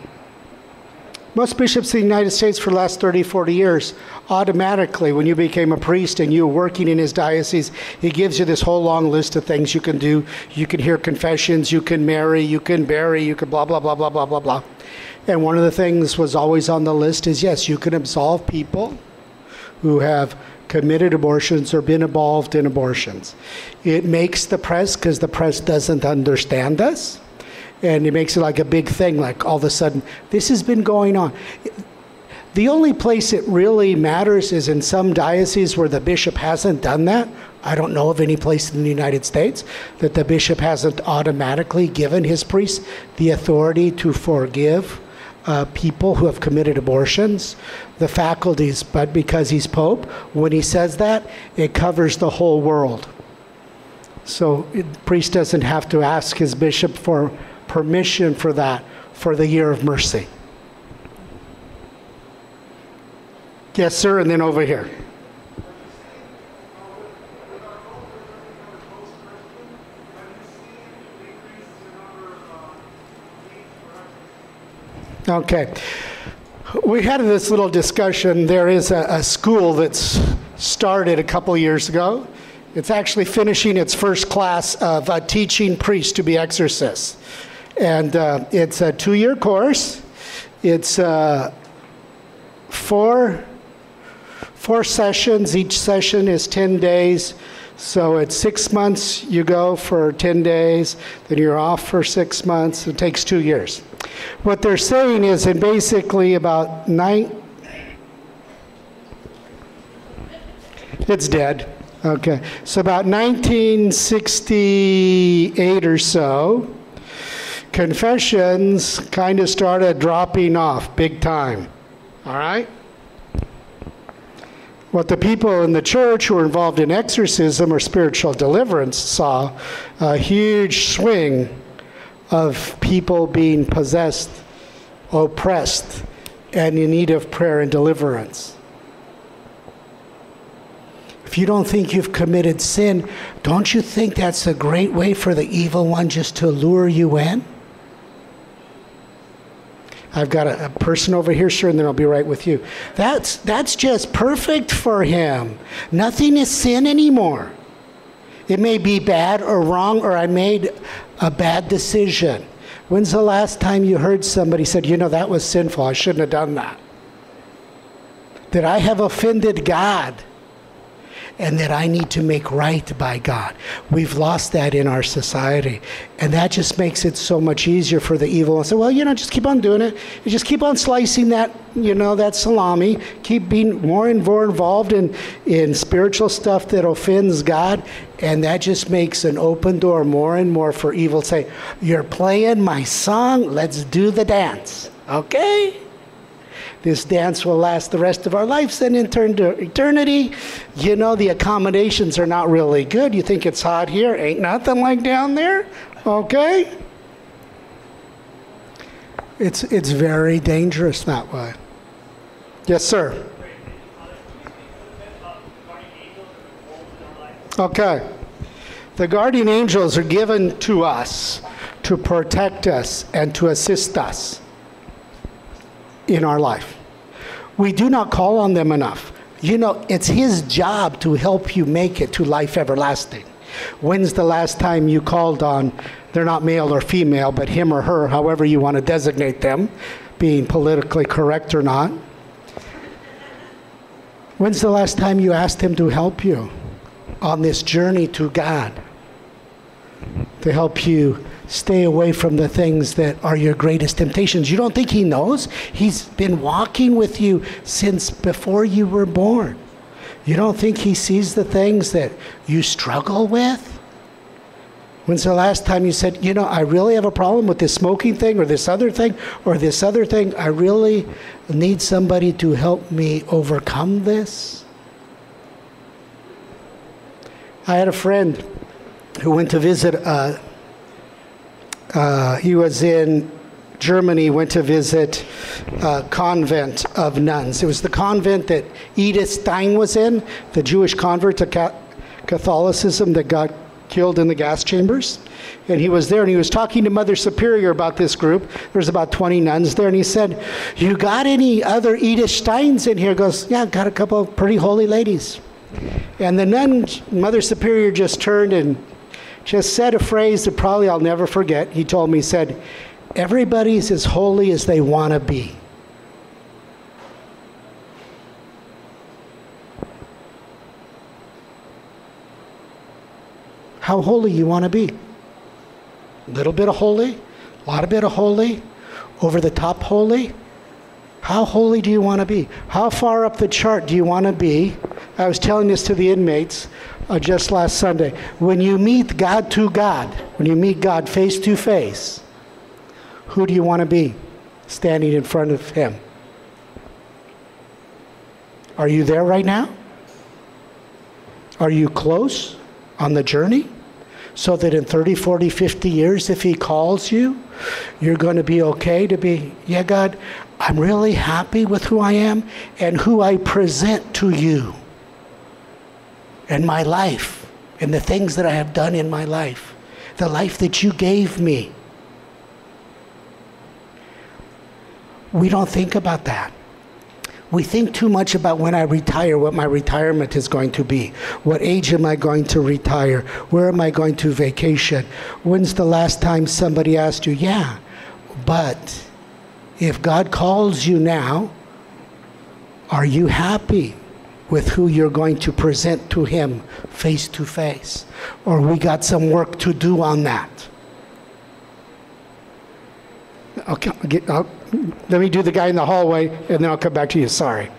most bishops in the United States for the last 30, 40 years, automatically, when you became a priest and you were working in his diocese, he gives you this whole long list of things you can do. You can hear confessions, you can marry, you can bury, you can blah, blah, blah, blah, blah, blah, blah. And one of the things was always on the list is yes, you can absolve people who have committed abortions or been involved in abortions. It makes the press, because the press doesn't understand us and it makes it like a big thing, like all of a sudden, this has been going on. The only place it really matters is in some dioceses where the bishop hasn't done that. I don't know of any place in the United States that the bishop hasn't automatically given his priests the authority to forgive uh, people who have committed abortions, the faculties, but because he's Pope, when he says that, it covers the whole world. So, the priest doesn't have to ask his bishop for permission for that for the year of mercy. Yes, sir, and then over here. Okay. We had this little discussion. There is a, a school that's started a couple years ago. It's actually finishing its first class of uh, teaching priests to be exorcists. And uh, it's a two year course. It's uh, four, four sessions. Each session is 10 days. So it's six months, you go for 10 days, then you're off for six months. It takes two years. What they're saying is, in basically about nine, it's dead. Okay. So about 1968 or so, confessions kind of started dropping off big time. All right? What the people in the church who were involved in exorcism or spiritual deliverance saw a huge swing of people being possessed, oppressed, and in need of prayer and deliverance. If you don't think you've committed sin, don't you think that's a great way for the evil one just to lure you in? I've got a, a, person over here, sir, and then I'll be right with you. That's, that's just perfect for him. Nothing is sin anymore. It may be bad or wrong, or I made a bad decision. When's the last time you heard somebody said, you know, that was sinful, I shouldn't have done that? That I have offended God? And that I need to make right by God. We've lost that in our society. And that just makes it so much easier for the evil and say, well, you know, just keep on doing it. You just keep on slicing that, you know, that salami. Keep being more and more involved in, in spiritual stuff that offends God. And that just makes an open door more and more for evil to say, You're playing my song, let's do the dance. Okay? This dance will last the rest of our lives and in turn to eternity. You know, the accommodations are not really good. You think it's hot here, ain't nothing like down there, okay? It's, it's very dangerous that way. Yes, sir. Okay. The guardian angels are given to us to protect us and to assist us in our life. We do not call on them enough. You know, it's His job to help you make it to life everlasting. When's the last time you called on, they're not male or female, but him or her, however you want to designate them, being politically correct or not? When's the last time you asked him to help you on this journey to God? To help you stay away from the things that are your greatest temptations. You don't think he knows? He's been walking with you since before you were born. You don't think he sees the things that you struggle with? When's the last time you said, you know, I really have a problem with this smoking thing or this other thing or this other thing? I really need somebody to help me overcome this? I had a friend who went to visit, uh, uh, he was in Germany, went to visit a convent of nuns. It was the convent that Edith Stein was in, the Jewish convert to Catholicism that got killed in the gas chambers. And he was there and he was talking to Mother Superior about this group. There's about 20 nuns there. And he said, You got any other Edith Steins in here? He goes, Yeah, got a couple of pretty holy ladies. And the nun, Mother Superior, just turned and just said a phrase that probably I'll never forget. He told me, he said, Everybody's as holy as they want to be. how holy you want to be. A little bit of holy, a lot of bit of holy, over the top holy. How holy do you want to be? How far up the chart do you want to be? I was telling this to the inmates uh, just last Sunday. When you meet God to God, when you meet God face to face, who do you want to be standing in front of Him? Are you there right now? Are you close on the journey? so that in 30, 40, 50 years, if He calls you, you're going to be okay to be, yeah, God, I'm really happy with who I am and who I present to you and my life and the things that I have done in my life, the life that you gave me. We don't think about that. We think too much about when I retire, what my retirement is going to be. What age am I going to retire? Where am I going to vacation? When's the last time somebody asked you, yeah, but if God calls you now, are you happy with who you're going to present to Him face to face? Or we got some work to do on that? Okay, get, let me do the guy in the hallway, and then I'll come back to you. Sorry.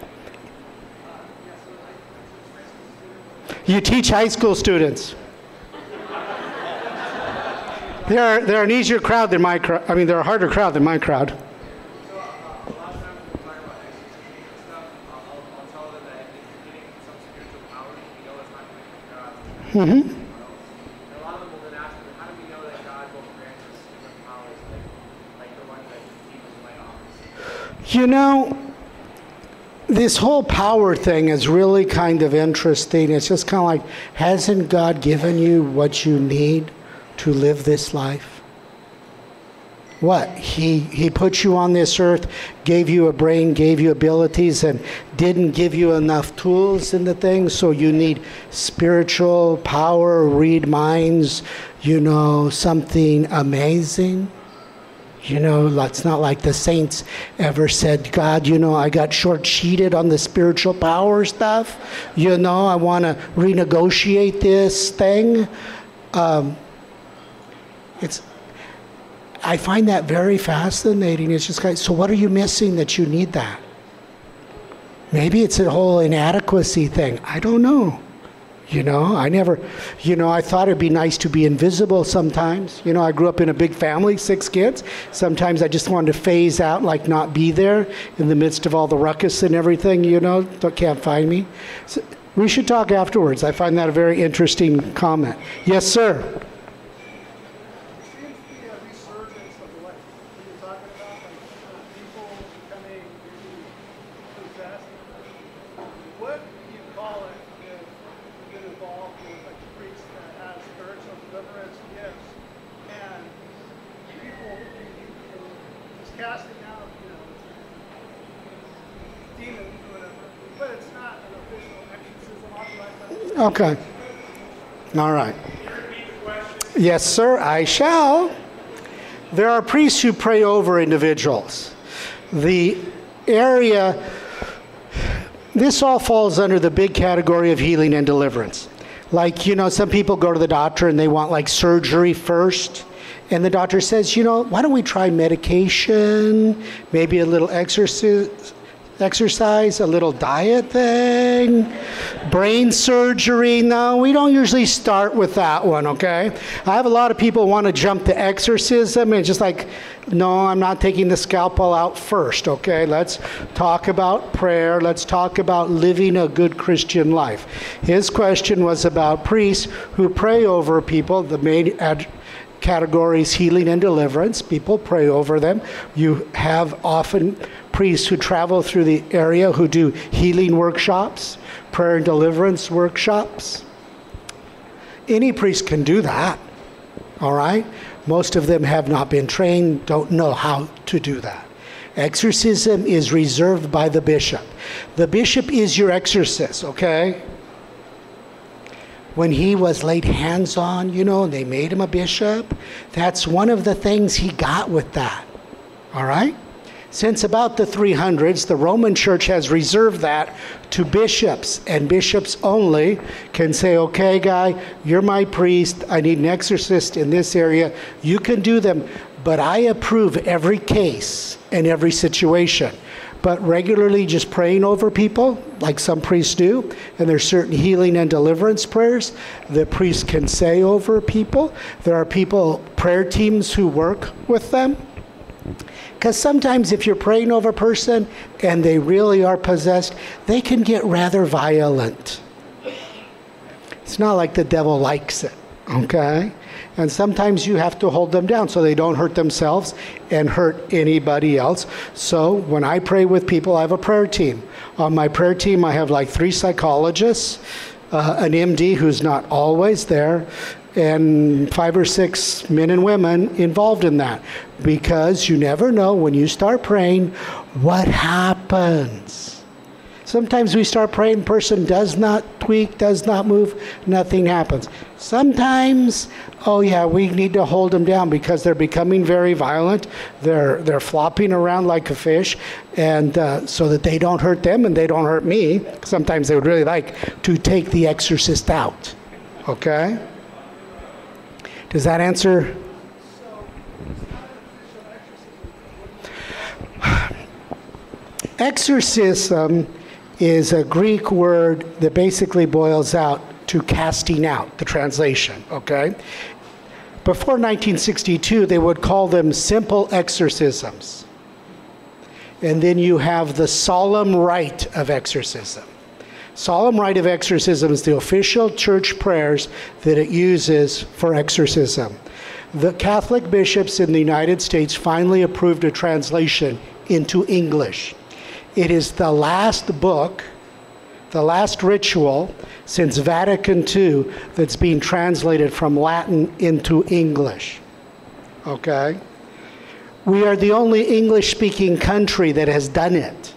You teach high school students. They're, they're an easier crowd than my crowd. I mean, they're a harder crowd than my crowd. Mm-hmm. You know, this whole power thing is really kind of interesting. It's just kind of like, hasn't God given you what you need to live this life? What? He, he put you on this earth, gave you a brain, gave you abilities, and didn't give you enough tools in the thing so you need spiritual power, read minds, you know, something amazing. You know, it's not like the saints ever said, God, you know, I got short cheated on the spiritual power stuff. You know, I want to renegotiate this thing. Um, it's, I find that very fascinating. It's just like, so what are you missing that you need that? Maybe it's a whole inadequacy thing. I don't know. You know, I never, you know, I thought it'd be nice to be invisible sometimes. You know, I grew up in a big family, six kids. Sometimes I just wanted to phase out, like not be there in the midst of all the ruckus and everything, you know, can't find me. So we should talk afterwards. I find that a very interesting comment. Yes, sir. Okay. All right. Yes, sir, I shall. There are priests who pray over individuals. The area, this all falls under the big category of healing and deliverance. Like, you know, some people go to the doctor and they want like surgery first. And the doctor says, you know, why don't we try medication, maybe a little exercise, exercise, a little diet thing, brain surgery. No, we don't usually start with that one, okay? I have a lot of people want to jump to exorcism and just like, no, I'm not taking the scalpel out first, okay? Let's talk about prayer. Let's talk about living a good Christian life. His question was about priests who pray over people. The main ad- categories healing and deliverance. People pray over them. You have often priests who travel through the area who do healing workshops, prayer and deliverance workshops. Any priest can do that, all right? Most of them have not been trained, don't know how to do that. Exorcism is reserved by the bishop. The bishop is your exorcist, okay? When he was laid hands on, you know, and they made him a bishop, that's one of the things he got with that, all right? Since about the 300s, the Roman Church has reserved that to bishops, and bishops only can say, okay, guy, you're my priest. I need an exorcist in this area. You can do them, but I approve every case and every situation. But regularly just praying over people, like some priests do, and there's certain healing and deliverance prayers that priests can say over people. There are people, prayer teams who work with them because sometimes if you're praying over a person and they really are possessed, they can get rather violent. It's not like the devil likes it, okay? And sometimes you have to hold them down so they don't hurt themselves and hurt anybody else. So when I pray with people, I have a prayer team. On my prayer team, I have like three psychologists, uh, an MD who's not always there, and five or six men and women involved in that because you never know when you start praying what happens. Sometimes we start praying, person does not tweak, does not move, nothing happens. Sometimes, oh yeah, we need to hold them down because they're becoming very violent. They're they're flopping around like a fish, and uh, so that they don't hurt them and they don't hurt me. Sometimes they would really like to take the exorcist out. Okay. Does that answer? Exorcism is a Greek word that basically boils out to casting out, the translation, okay? Before 1962, they would call them simple exorcisms. And then you have the solemn rite of exorcism. Solemn rite of exorcism is the official church prayers that it uses for exorcism. The Catholic bishops in the United States finally approved a translation into English. It is the last book, the last ritual since Vatican II that's being translated from Latin into English. Okay? We are the only English speaking country that has done it.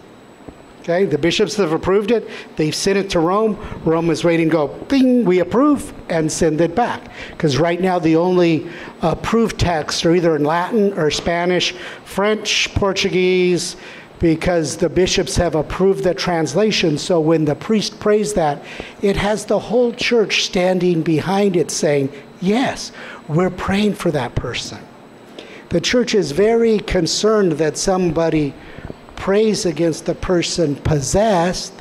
Okay, the bishops have approved it. They've sent it to Rome. Rome is waiting to go, bing, we approve, and send it back. Because right now, the only approved texts are either in Latin or Spanish, French, Portuguese, because the bishops have approved the translation. So when the priest prays that, it has the whole church standing behind it saying, Yes, we're praying for that person. The church is very concerned that somebody prays against the person possessed,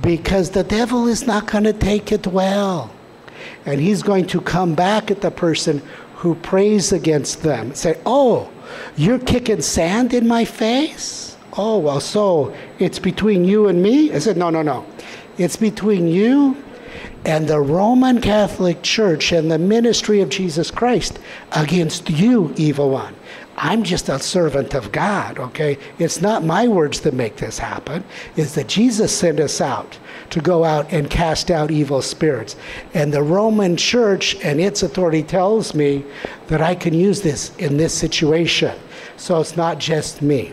because the devil is not going to take it well. And he's going to come back at the person who prays against them. Say, Oh, you're kicking sand in my face? Oh, well, so it's between you and me? I said, No, no, no. It's between you and the Roman Catholic Church and the ministry of Jesus Christ against you, evil one. I'm just a servant of God, okay? It's not my words that make this happen. It's that Jesus sent us out to go out and cast out evil spirits. And the Roman church and its authority tells me that I can use this in this situation. So it's not just me.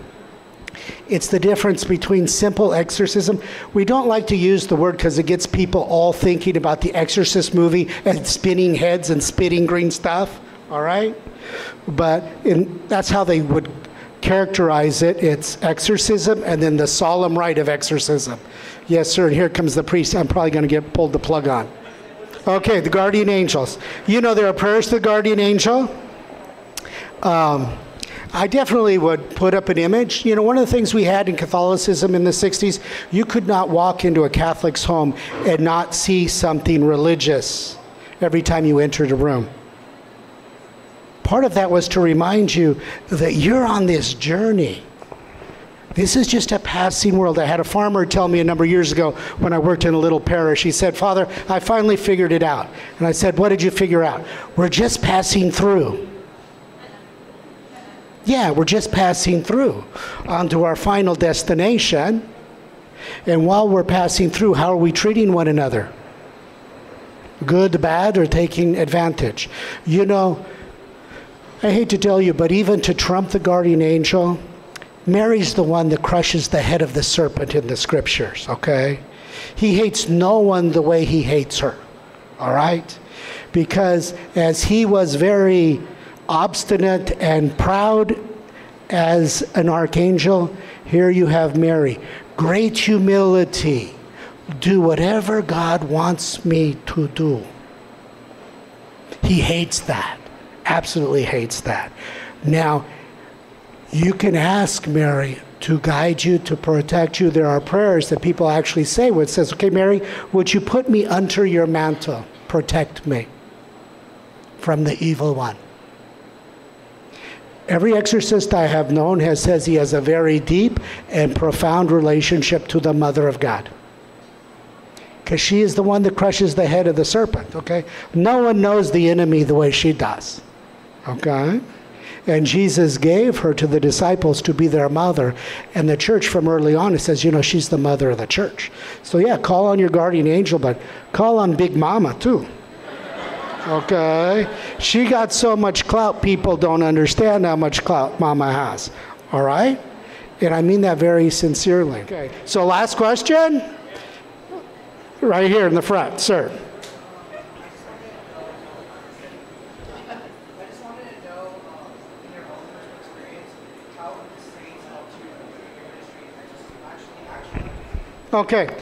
It's the difference between simple exorcism. We don't like to use the word because it gets people all thinking about the Exorcist movie and spinning heads and spitting green stuff, all right? But in, that's how they would characterize it. It's exorcism and then the solemn rite of exorcism. Yes, sir, and here comes the priest. I'm probably going to get pulled the plug on. Okay, the guardian angels. You know there are prayers to the guardian angel. Um, I definitely would put up an image. You know, one of the things we had in Catholicism in the 60s, you could not walk into a Catholic's home and not see something religious every time you entered a room. Part of that was to remind you that you're on this journey. This is just a passing world. I had a farmer tell me a number of years ago when I worked in a little parish. He said, Father, I finally figured it out. And I said, What did you figure out? We're just passing through. Yeah, we're just passing through onto our final destination. And while we're passing through, how are we treating one another? Good, bad, or taking advantage? You know, I hate to tell you, but even to trump the guardian angel, Mary's the one that crushes the head of the serpent in the scriptures, okay? He hates no one the way he hates her, all right? Because as he was very obstinate and proud as an archangel, here you have Mary. Great humility. Do whatever God wants me to do. He hates that. Absolutely hates that. Now, you can ask Mary to guide you, to protect you. There are prayers that people actually say where it says, Okay, Mary, would you put me under your mantle? Protect me from the evil one. Every exorcist I have known has says he has a very deep and profound relationship to the Mother of God. Because she is the one that crushes the head of the serpent, okay? No one knows the enemy the way she does. Okay? And Jesus gave her to the disciples to be their mother. And the church from early on, it says, you know, she's the mother of the church. So, yeah, call on your guardian angel, but call on Big Mama too. Okay? She got so much clout, people don't understand how much clout Mama has. All right? And I mean that very sincerely. Okay. So, last question? Right here in the front, sir. Okay.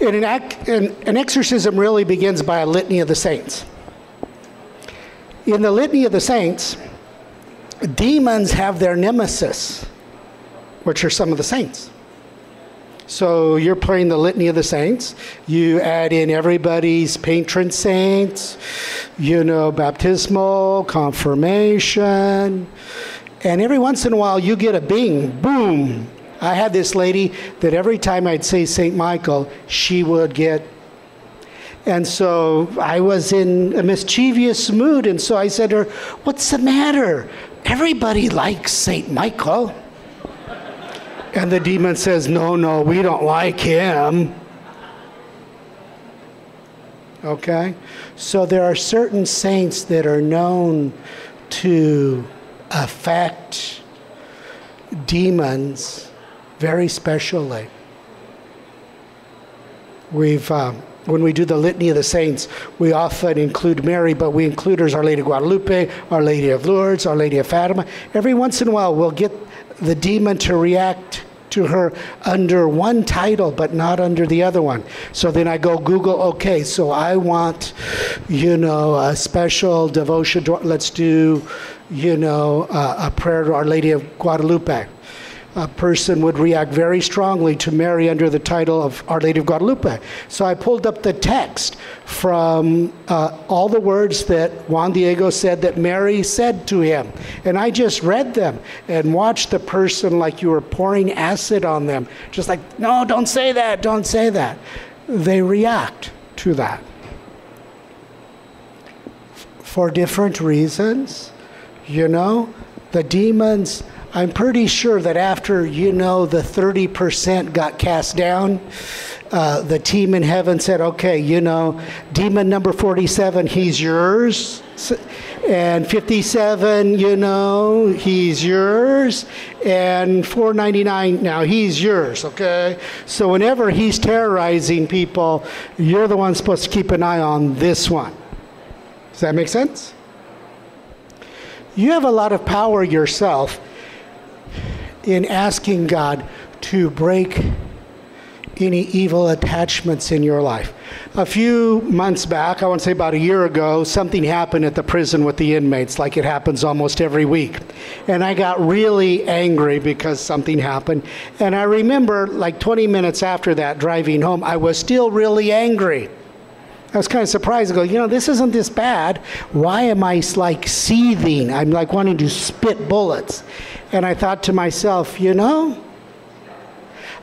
And an, an, an exorcism really begins by a litany of the saints. In the litany of the saints, demons have their nemesis, which are some of the saints. So you're praying the litany of the saints. You add in everybody's patron saints, you know, baptismal, confirmation. And every once in a while you get a bing, boom, I had this lady that every time I'd say St. Michael, she would get. And so I was in a mischievous mood, and so I said to her, What's the matter? Everybody likes St. Michael. And the demon says, No, no, we don't like him. Okay? So there are certain saints that are known to affect demons very specially. We've, uh, when we do the litany of the saints, we often include Mary, but we include her as Our Lady of Guadalupe, Our Lady of Lourdes, Our Lady of Fatima. Every once in a while, we'll get the demon to react to her under one title, but not under the other one. So then I go Google, okay, so I want, you know, a special devotion. Let's do, you know, uh, a prayer to Our Lady of Guadalupe a person would react very strongly to Mary under the title of Our Lady of Guadalupe. So I pulled up the text from uh, all the words that Juan Diego said that Mary said to him. And I just read them and watched the person like you were pouring acid on them. Just like, no, don't say that, don't say that. They react to that for different reasons. You know, the demons I'm pretty sure that after, you know, the 30% got cast down, uh, the team in heaven said, okay, you know, demon number 47, he's yours. And 57, you know, he's yours. And 499, now he's yours, okay? So whenever he's terrorizing people, you're the one supposed to keep an eye on this one. Does that make sense? You have a lot of power yourself in asking God to break any evil attachments in your life. A few months back, I want to say about a year ago, something happened at the prison with the inmates, like it happens almost every week. And I got really angry because something happened. And I remember, like 20 minutes after that, driving home, I was still really angry. I was kind of surprised. I go, you know, this isn't this bad. Why am I like seething? I'm like wanting to spit bullets. And I thought to myself, you know,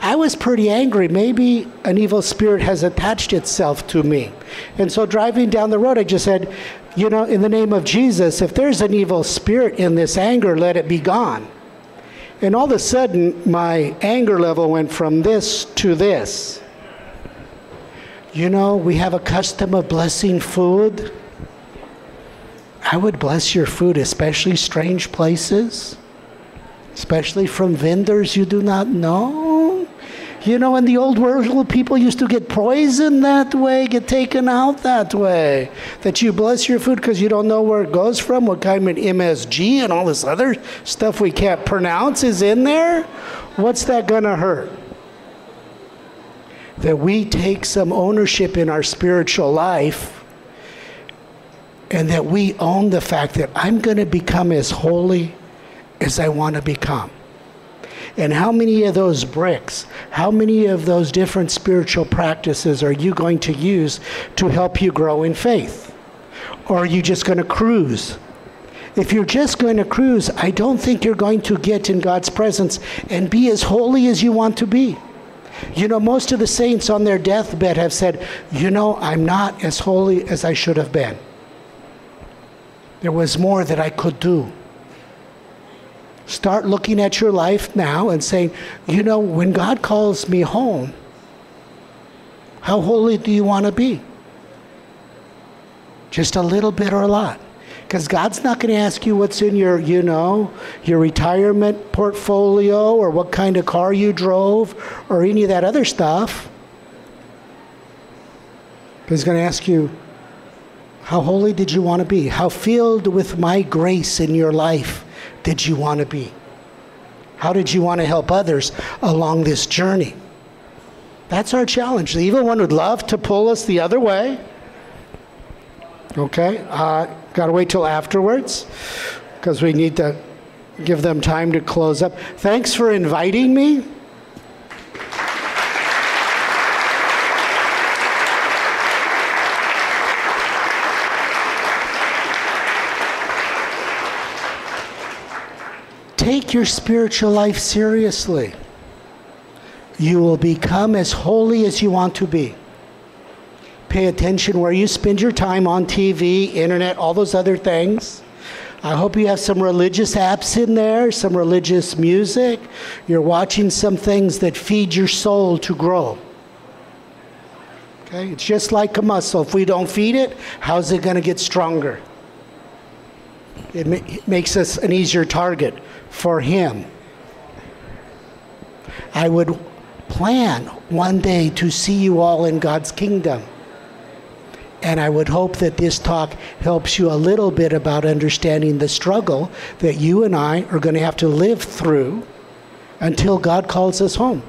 I was pretty angry. Maybe an evil spirit has attached itself to me. And so driving down the road, I just said, you know, in the name of Jesus, if there's an evil spirit in this anger, let it be gone. And all of a sudden, my anger level went from this to this. You know, we have a custom of blessing food. I would bless your food, especially strange places especially from vendors you do not know. You know, in the old world, people used to get poisoned that way, get taken out that way. That you bless your food because you don't know where it goes from, what kind of MSG and all this other stuff we can't pronounce is in there. What's that going to hurt? That we take some ownership in our spiritual life and that we own the fact that I'm going to become as holy as I want to become. And how many of those bricks, how many of those different spiritual practices are you going to use to help you grow in faith? Or are you just going to cruise? If you're just going to cruise, I don't think you're going to get in God's presence and be as holy as you want to be. You know, most of the saints on their deathbed have said, You know, I'm not as holy as I should have been. There was more that I could do. Start looking at your life now and saying, you know, when God calls me home, how holy do you want to be? Just a little bit or a lot. Because God's not going to ask you what's in your, you know, your retirement portfolio or what kind of car you drove or any of that other stuff. He's going to ask you, how holy did you want to be? How filled with my grace in your life did you want to be? How did you want to help others along this journey? That's our challenge. The evil one would love to pull us the other way. Okay? Uh, Got to wait till afterwards because we need to give them time to close up. Thanks for inviting me. take your spiritual life seriously. You will become as holy as you want to be. Pay attention where you spend your time on TV, internet, all those other things. I hope you have some religious apps in there, some religious music. You're watching some things that feed your soul to grow. Okay? It's just like a muscle. If we don't feed it, how's it going to get stronger? It, ma- it makes us an easier target for Him. I would plan one day to see you all in God's kingdom. And I would hope that this talk helps you a little bit about understanding the struggle that you and I are going to have to live through until God calls us home.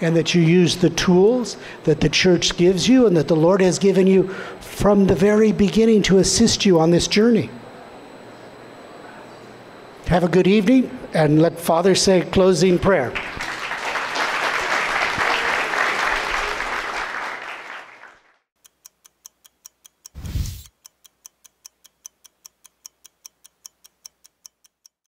And that you use the tools that the church gives you and that the Lord has given you from the very beginning to assist you on this journey. Have a good evening, and let Father say closing prayer.